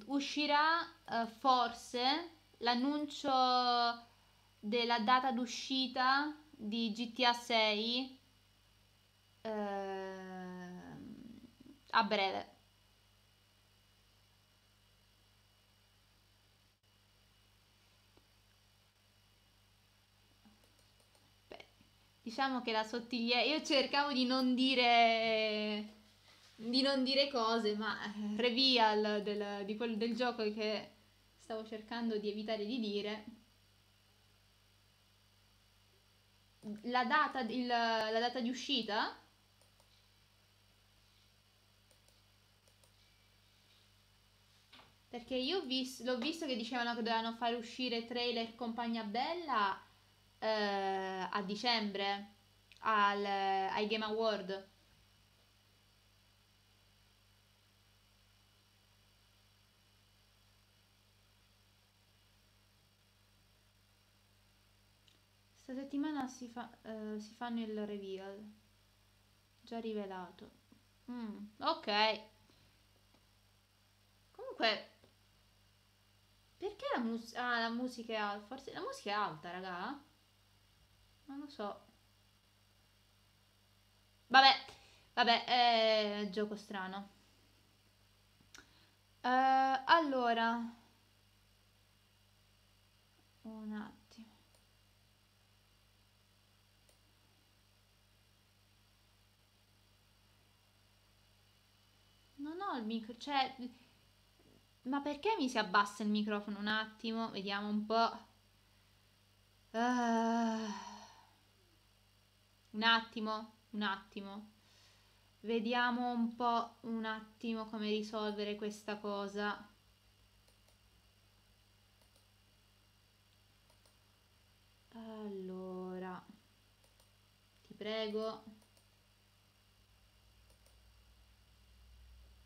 S1: uscirà eh, forse l'annuncio della data d'uscita di GTA 6 ehm, a breve. Diciamo che la sottigliezza... Io cercavo di non dire... di non dire cose, ma eh, reveal del, di quel, del gioco che stavo cercando di evitare di dire. La data, il- la data di uscita? Perché io l'ho visto che dicevano che dovevano fare uscire trailer Compagnia Bella eh, a dicembre al- ai Game Award. Sta settimana si fa, eh, si fanno il reveal. Già rivelato. Mm, ok. Comunque, perché la, mus- ah, la musica è alta? Forse la musica è alta, raga? Non lo so. Vabbè, vabbè, è gioco strano. Uh, allora, un attimo. Non ho il micro, cioè... Ma perché mi si abbassa il microfono un attimo? Vediamo un po'. Uh, un attimo, un attimo. Vediamo un po' un attimo come risolvere questa cosa. Allora, ti prego.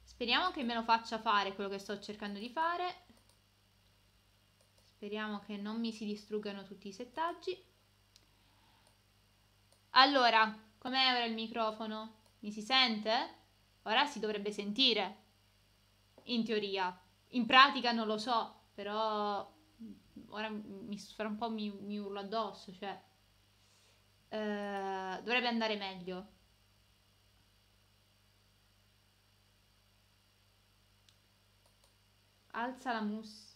S1: Speriamo che me lo faccia fare quello che sto cercando di fare. Speriamo che non mi si distruggano tutti i settaggi. Allora, com'è ora il microfono? Mi si sente? Ora si dovrebbe sentire. In teoria. In pratica non lo so, però ora mi fra un po' mi, mi urlo addosso, cioè eh, dovrebbe andare meglio. Alza la mousse.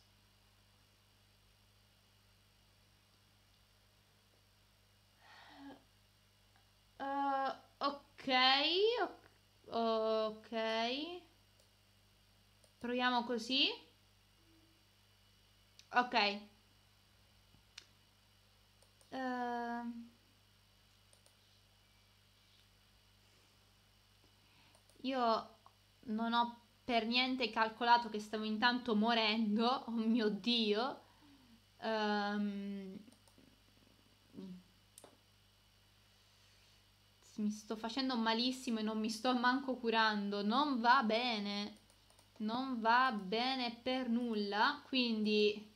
S1: Uh, ok, ok. Proviamo così. Ok. Uh, io non ho per niente calcolato che stavo intanto morendo. Oh mio Dio. Um, mi sto facendo malissimo e non mi sto manco curando, non va bene, non va bene per nulla, quindi...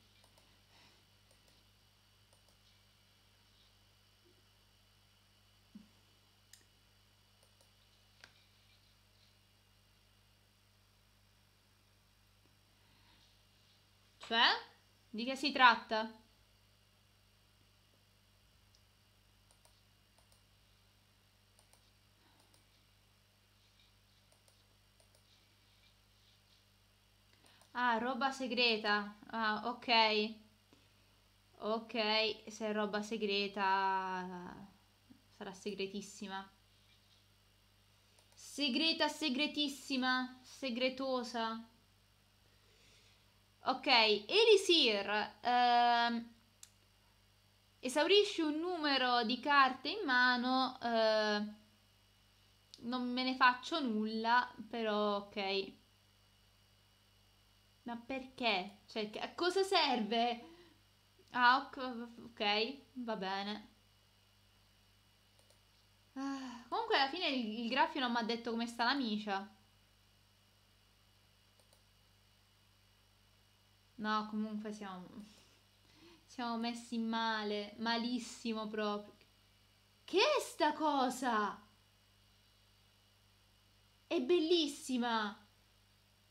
S1: Cioè? Di che si tratta? Ah, roba segreta. Ah, ok. Ok, se è roba segreta sarà segretissima. Segreta, segretissima, segretosa. Ok, Elisir. Ehm, esaurisci un numero di carte in mano. Eh, non me ne faccio nulla, però ok. Ma perché? Cioè, a cosa serve? Ah, ok, va bene. Ah, comunque alla fine il, il graffio non mi ha detto come sta la micia. No, comunque siamo... Siamo messi male, malissimo proprio. Che è sta cosa? È bellissima!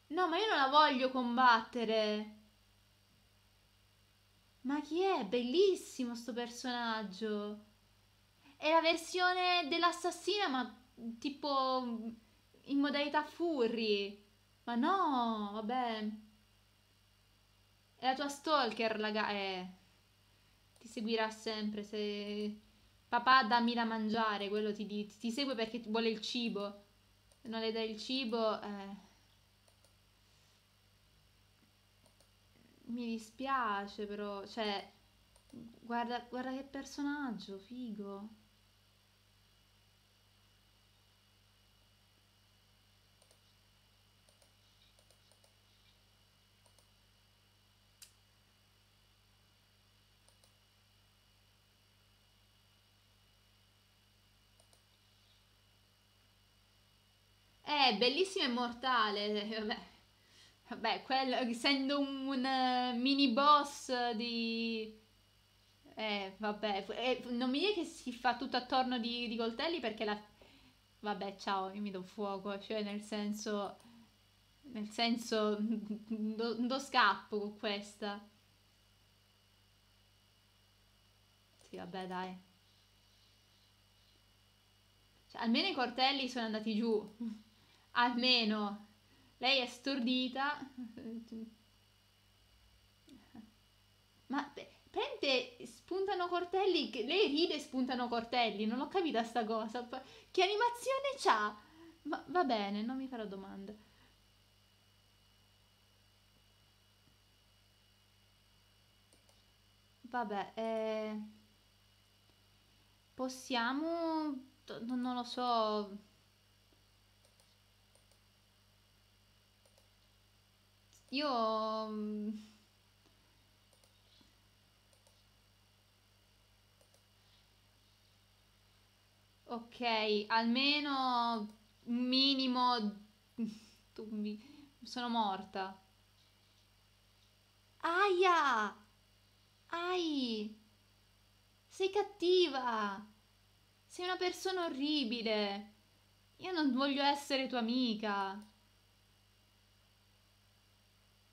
S1: No, ma io non la voglio combattere. Ma chi è? Bellissimo sto personaggio. È la versione dell'assassina, ma tipo in modalità furry. Ma no, vabbè. È la tua stalker, raga. Eh. Ti seguirà sempre. Se papà dammi da mangiare, quello ti, ti, ti segue perché vuole il cibo. Se non le dai il cibo, eh. Mi dispiace però, cioè, guarda, guarda che personaggio, figo. Eh, bellissimo e mortale, vabbè. Vabbè, quello, essendo un, un uh, mini boss di... Eh, vabbè, eh, non mi dire che si fa tutto attorno di, di coltelli perché la... Vabbè, ciao, io mi do fuoco, cioè nel senso... Nel senso, do, do scappo con questa. Sì, vabbè, dai. Cioè, almeno i coltelli sono andati giù. almeno. Lei è stordita. Ma prende, spuntano cortelli, lei ride e spuntano cortelli, non ho capito sta cosa. Che animazione c'ha? Ma va bene, non mi farò domande. Vabbè, eh, possiamo, non lo so, io... Mm, ok, almeno minimo... Sono morta. Aia! Ai! Sei cattiva! Sei una persona orribile! Io non voglio essere tua amica!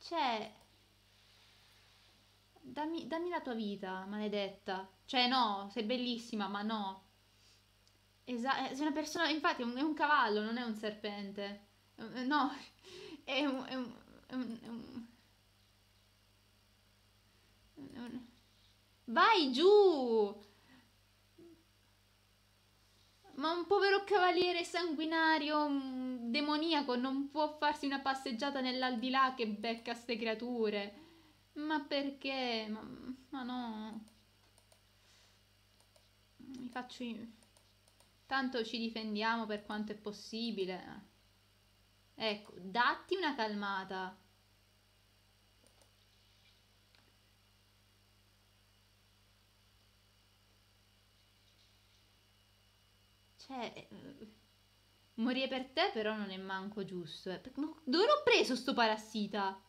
S1: Cioè... Dammi, dammi la tua vita, maledetta. Cioè no, sei bellissima, ma no. Esatto, sei una persona... Infatti è un, è un, cavallo, non è un serpente. No, è un... È un, è un, è un Vai giù! Ma un povero cavaliere sanguinario, demoniaco, non può farsi una passeggiata nell'aldilà che becca ste creature. Ma perché? Ma, ma no. Mi faccio... Tanto ci difendiamo per quanto è possibile. Ecco, datti una calmata. Cioè, eh, morire per te però non è manco giusto. Eh. Ma dove l'ho preso sto parassita?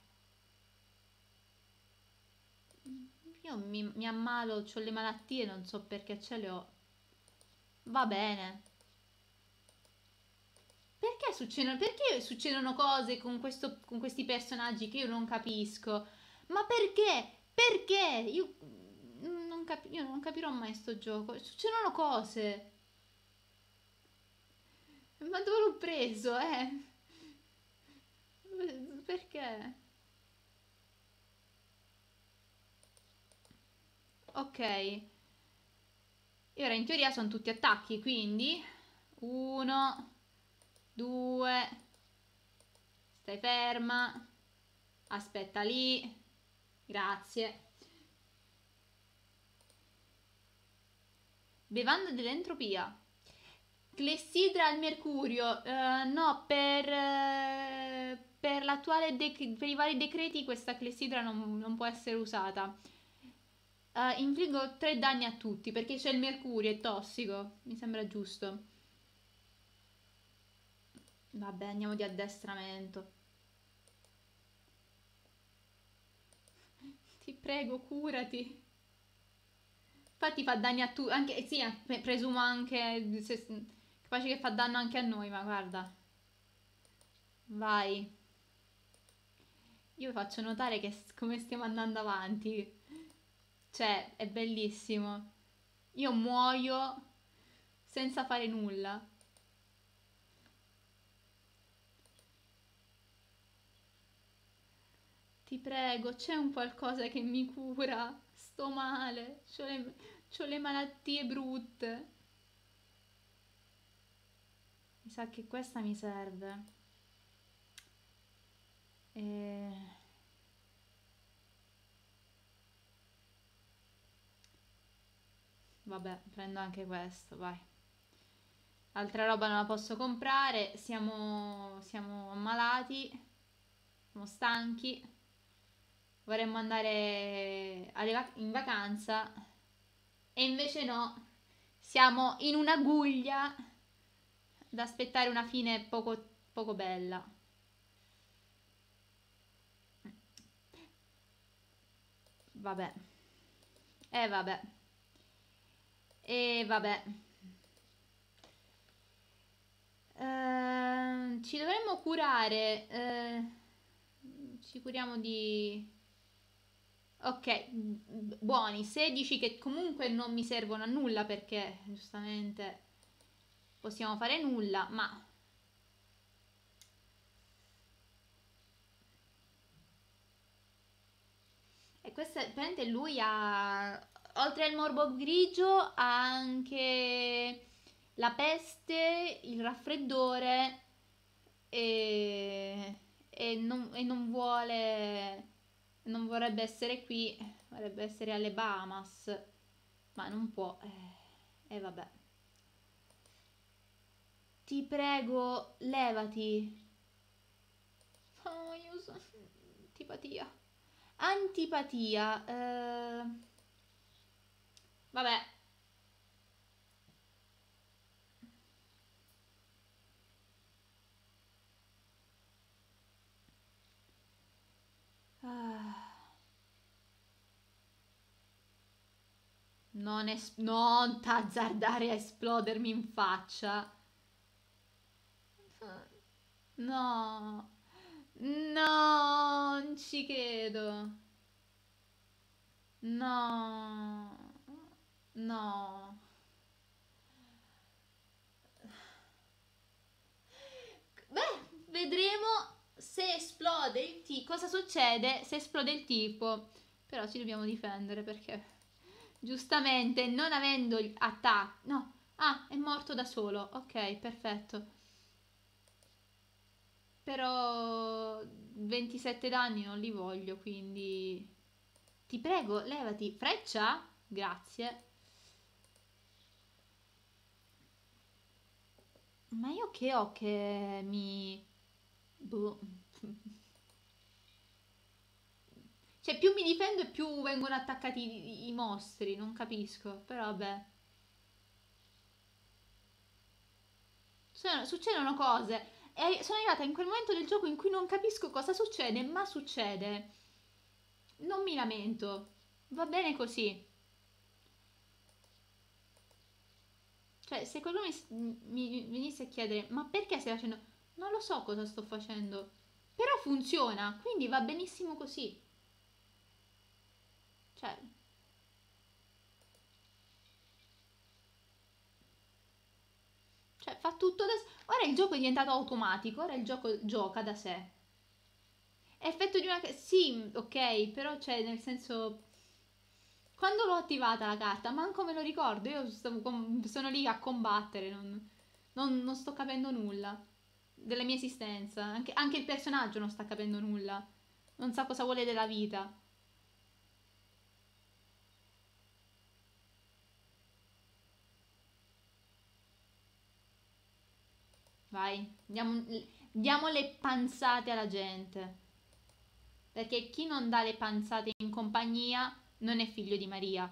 S1: Io mi, mi ammalo, ho le malattie, non so perché ce le ho. Va bene. Perché succedono, perché succedono cose con, questo, con questi personaggi che io non capisco? Ma perché? Perché? Io non, capi, io non capirò mai sto gioco. Succedono cose. Ma dove l'ho preso, eh? Perché? Ok. E ora in teoria sono tutti attacchi, quindi... Uno, due... Stai ferma. Aspetta lì. Grazie. Bevanda dell'entropia. Clessidra al mercurio, uh, no, per, uh, per, per, i vari decreti questa clessidra non, non può essere usata. Uh, infliggo 3 danni a tutti perché c'è il mercurio, è tossico, mi sembra giusto. Vabbè, andiamo di addestramento. Ti prego, curati. Infatti fa danni a tutti, anche, sì, presumo anche... Se, Capace che fa danno anche a noi, ma guarda. Vai. Io faccio notare che come stiamo andando avanti. Cioè, è bellissimo. Io muoio senza fare nulla. Ti prego, c'è un qualcosa che mi cura. Sto male. Ho le, le malattie brutte. Mi sa che questa mi serve. E... Vabbè, prendo anche questo, vai. Altra roba non la posso comprare, siamo, siamo ammalati, siamo stanchi, vorremmo andare in vacanza e invece no, siamo in una guglia da aspettare una fine poco, poco bella. Vabbè. E eh, vabbè. E vabbè. Uh, ci dovremmo curare. Uh, ci curiamo di... Ok, buoni. 16 che comunque non mi servono a nulla perché giustamente possiamo fare nulla, ma E questo, praticamente lui ha, oltre al morbo grigio, ha anche la peste, il raffreddore e, e, non, e non vuole, non vorrebbe essere qui, vorrebbe essere alle Bahamas, ma non può, eh, e eh, eh, vabbè. Ti prego, levati. Oh, io so... Antipatia. Antipatia. Eh... Vabbè. Ah. Non, es- non t'azzardare a esplodermi in faccia. No. No, non ci credo. No. No. Beh, vedremo se esplode il tipo. Cosa succede se esplode il tipo? Però ci dobbiamo difendere perché giustamente non avendo attacchi. No. Ah, è morto da solo. Ok, perfetto. Però 27 danni non li voglio, quindi... Ti prego, levati. Freccia? Grazie. Ma io che ho che mi... Boh. Cioè, più mi difendo e più vengono attaccati i, i mostri, non capisco. Però vabbè. Succedono cose. E sono arrivata in quel momento del gioco in cui non capisco cosa succede, ma succede. Non mi lamento. Va bene così. Cioè, se qualcuno mi, mi venisse a chiedere, ma perché stai facendo? Non lo so cosa sto facendo. Però funziona, quindi va benissimo così. Cioè, Cioè, fa tutto da sé. Ora il gioco è diventato automatico, ora il gioco gioca da sé. Effetto di una... Sì, ok, però c'è nel senso... Quando l'ho attivata la carta, manco me lo ricordo, io sono lì a combattere, non... Non, non, sto capendo nulla della mia esistenza. Anche, anche il personaggio non sta capendo nulla. Non sa cosa vuole della vita. Vai, diamo, diamo le panzate alla gente. Perché chi non dà le panzate in compagnia non è figlio di Maria.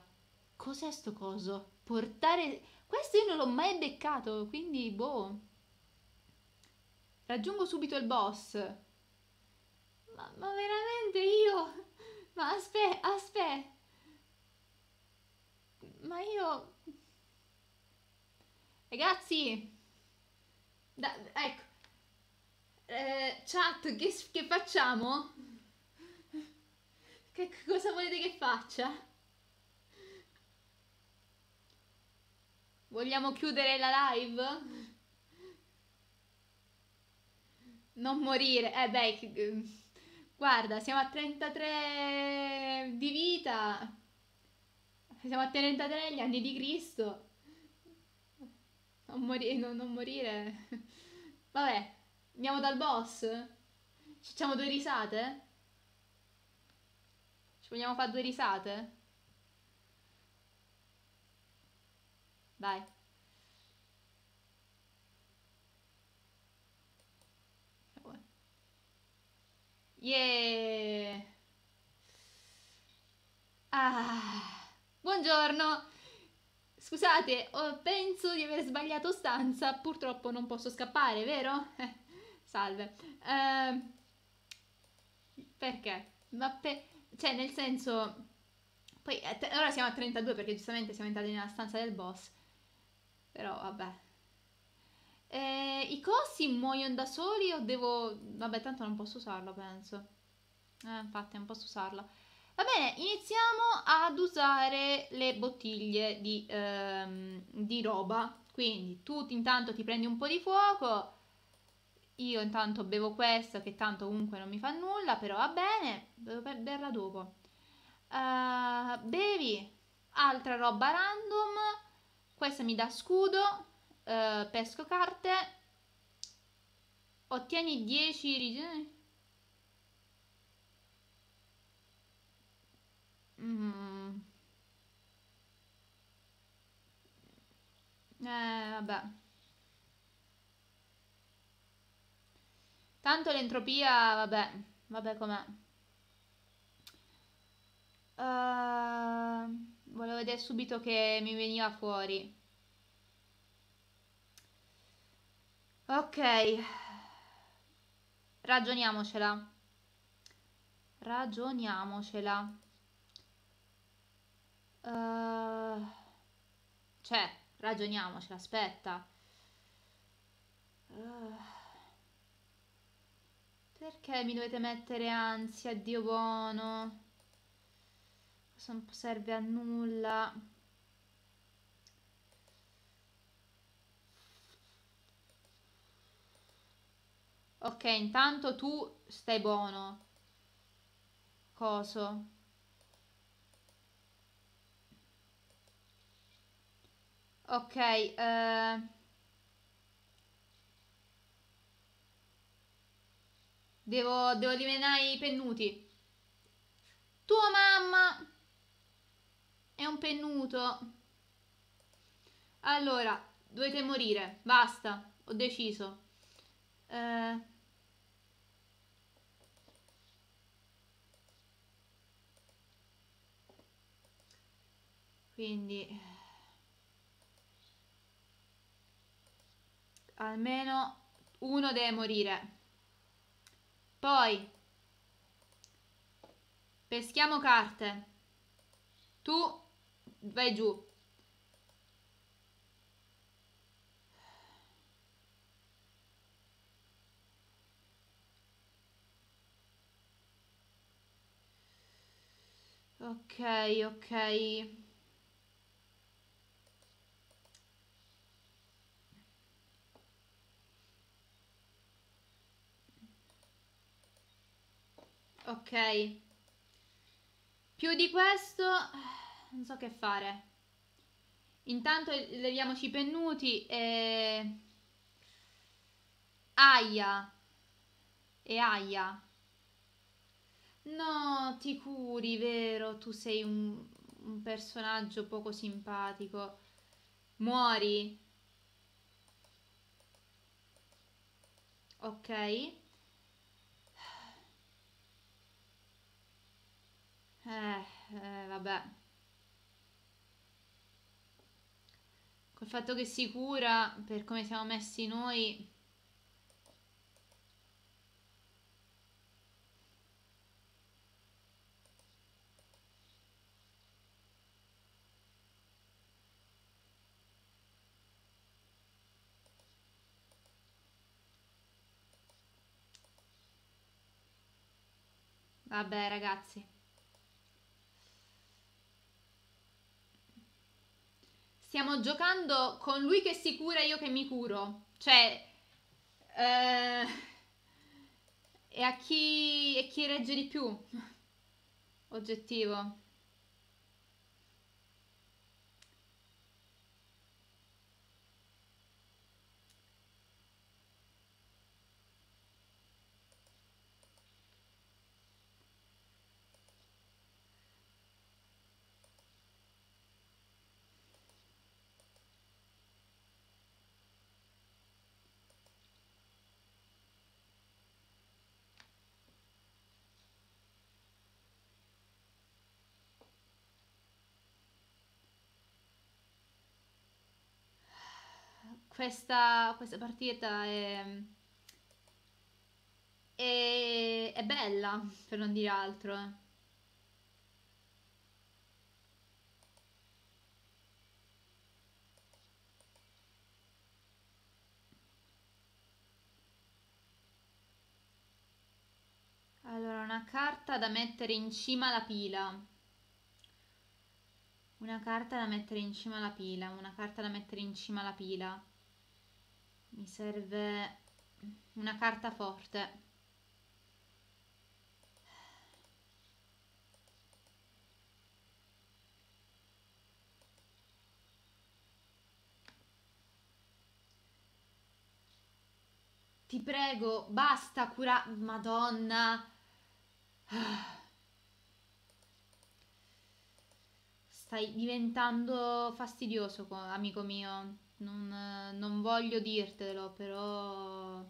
S1: Cos'è sto coso? Portare... Questo io non l'ho mai beccato, quindi boh. Raggiungo subito il boss. Ma, ma veramente io... Ma aspetta, aspetta. Ma io... Ragazzi, da, ecco. Eh, chat, che, che facciamo? Che cosa volete che faccia? Vogliamo chiudere la live? Non morire. Eh beh, guarda, siamo a 33 di vita. Siamo a 33 gli anni di Cristo. Non, mori- non, non morire. Vabbè, andiamo dal boss? Ci facciamo due risate? Ci vogliamo fare due risate? Dai. Yeah! Ah! Buongiorno! Scusate, oh, penso di aver sbagliato stanza, purtroppo non posso scappare, vero? Eh, salve. Eh, perché? Ma per... Cioè, nel senso... Poi, eh, ora siamo a 32 perché giustamente siamo entrati nella stanza del boss. Però, vabbè. Eh, I cosi muoiono da soli o devo... Vabbè, tanto non posso usarlo, penso. Eh, infatti, non posso usarlo. Va bene, iniziamo ad usare le bottiglie di, ehm, di roba. Quindi tu intanto ti prendi un po' di fuoco, io intanto bevo questa che tanto comunque non mi fa nulla, però va bene, devo berla dopo. Uh, bevi altra roba random. Questa mi dà scudo. Uh, pesco carte. Ottieni 10 regioni. Mm. Eh, vabbè. Tanto l'entropia, vabbè, vabbè com'è. Uh, volevo vedere subito che mi veniva fuori. Ok. Ragioniamocela. Ragioniamocela. Uh, cioè, ragioniamocela, aspetta. Uh, perché mi dovete mettere ansia, Dio buono? Questo non serve a nulla. Ok, intanto tu stai buono. Coso? Ok, eh... Devo, devo eliminare i pennuti. Tua mamma è un pennuto. Allora, dovete morire. Basta, ho deciso. Eh... Quindi... almeno uno deve morire. Poi peschiamo carte. Tu vai giù. Ok, ok. Ok. Più di questo non so che fare. Intanto leviamoci i pennuti e... Aia. E aia. No, ti curi, vero? Tu sei un, un personaggio poco simpatico. Muori. Ok. Eh, eh, vabbè. Col fatto che si cura, per come siamo messi noi... Vabbè ragazzi. Stiamo giocando con lui che si cura e io che mi curo. Cioè, eh, e a chi, e chi regge di più? Oggettivo. Questa, questa partita è, è, è bella, per non dire altro. Allora, una carta da mettere in cima alla pila. Una carta da mettere in cima alla pila, una carta da mettere in cima alla pila. Mi serve una carta forte. Ti prego, basta cura... Madonna! Stai diventando fastidioso, amico mio. Non, non voglio dirtelo, però...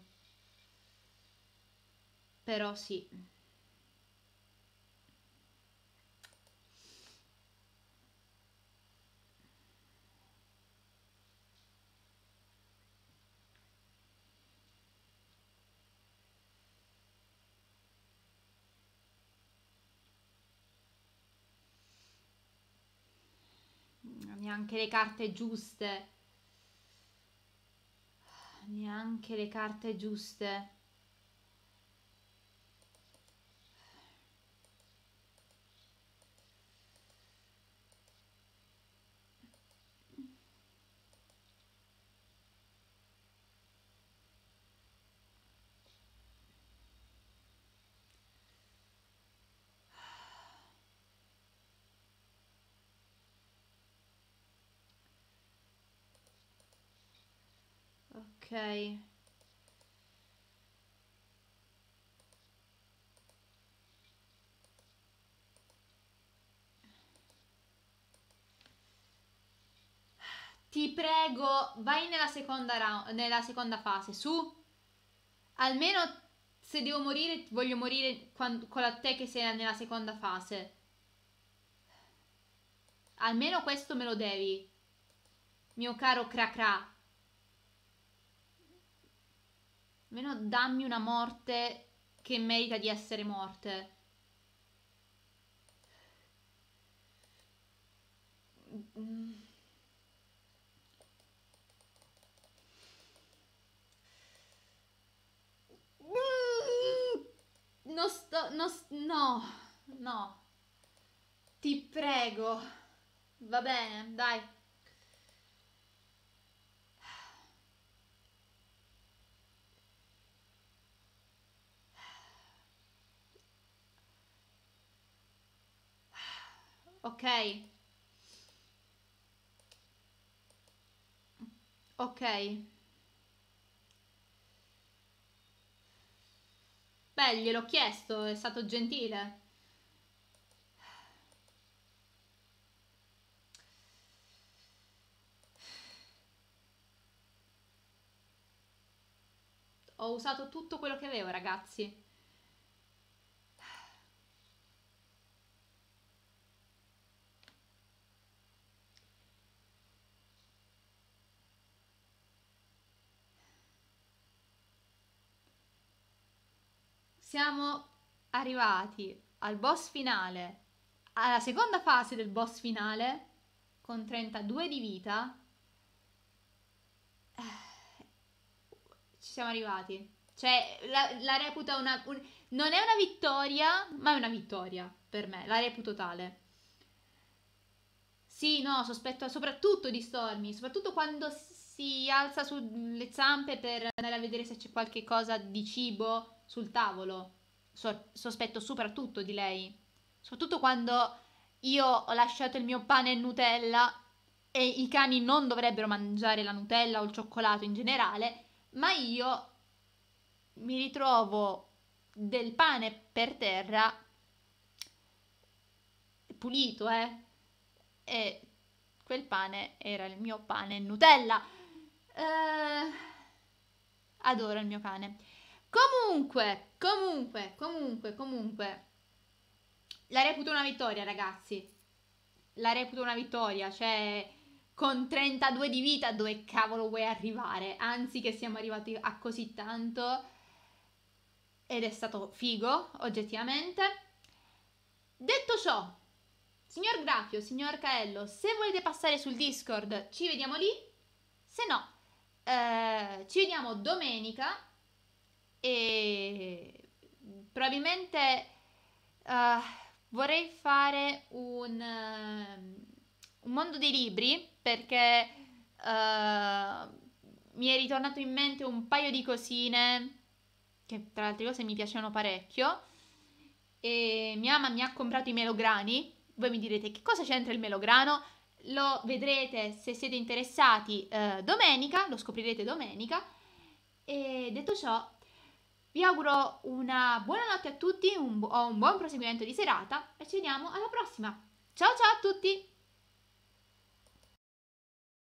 S1: Però sì. neanche le carte giuste. Neanche le carte giuste. Ok. Ti prego, vai nella seconda, round, nella seconda fase, su. Almeno se devo morire, voglio morire con te che sei nella seconda fase. Almeno questo me lo devi. Mio caro Cracra. Almeno dammi una morte che merita di essere morte. Non sto... St no, no. Ti prego. Va bene, dai. Ok. Ok. Beh, gliel'ho chiesto, è stato gentile. Ho usato tutto quello che avevo, ragazzi. Siamo arrivati al boss finale, alla seconda fase del boss finale, con 32 di vita. Ci siamo arrivati. Cioè, la, la reputa una... Un, non è una vittoria, ma è una vittoria per me, la reputo tale. Sì, no, sospetto soprattutto di Stormy, soprattutto quando si alza sulle zampe per andare a vedere se c'è qualche cosa di cibo sul tavolo. So- sospetto soprattutto di lei. Soprattutto quando io ho lasciato il mio pane e Nutella e i cani non dovrebbero mangiare la Nutella o il cioccolato in generale, ma io mi ritrovo del pane per terra pulito, eh? E quel pane era il mio pane e Nutella. Eh, adoro il mio cane. Comunque, comunque, comunque, comunque, la reputo una vittoria, ragazzi. La reputo una vittoria, cioè con 32 di vita dove cavolo vuoi arrivare? Anzi che siamo arrivati a così tanto ed è stato figo, oggettivamente. Detto ciò, signor Grafio, signor Caello, se volete passare sul Discord ci vediamo lì, se no eh, ci vediamo domenica e probabilmente uh, vorrei fare un, uh, un, mondo dei libri perché uh, mi è ritornato in mente un paio di cosine che tra le altre cose mi piacevano parecchio. E mia mamma mi ha comprato i melograni. Voi mi direte che cosa c'entra il melograno? Lo vedrete se siete interessati domenica lo scoprirete domenica. E detto ciò Vi auguro una buona notte a tutti, un, bu- un buon proseguimento di serata e ci vediamo alla prossima. Ciao ciao a tutti!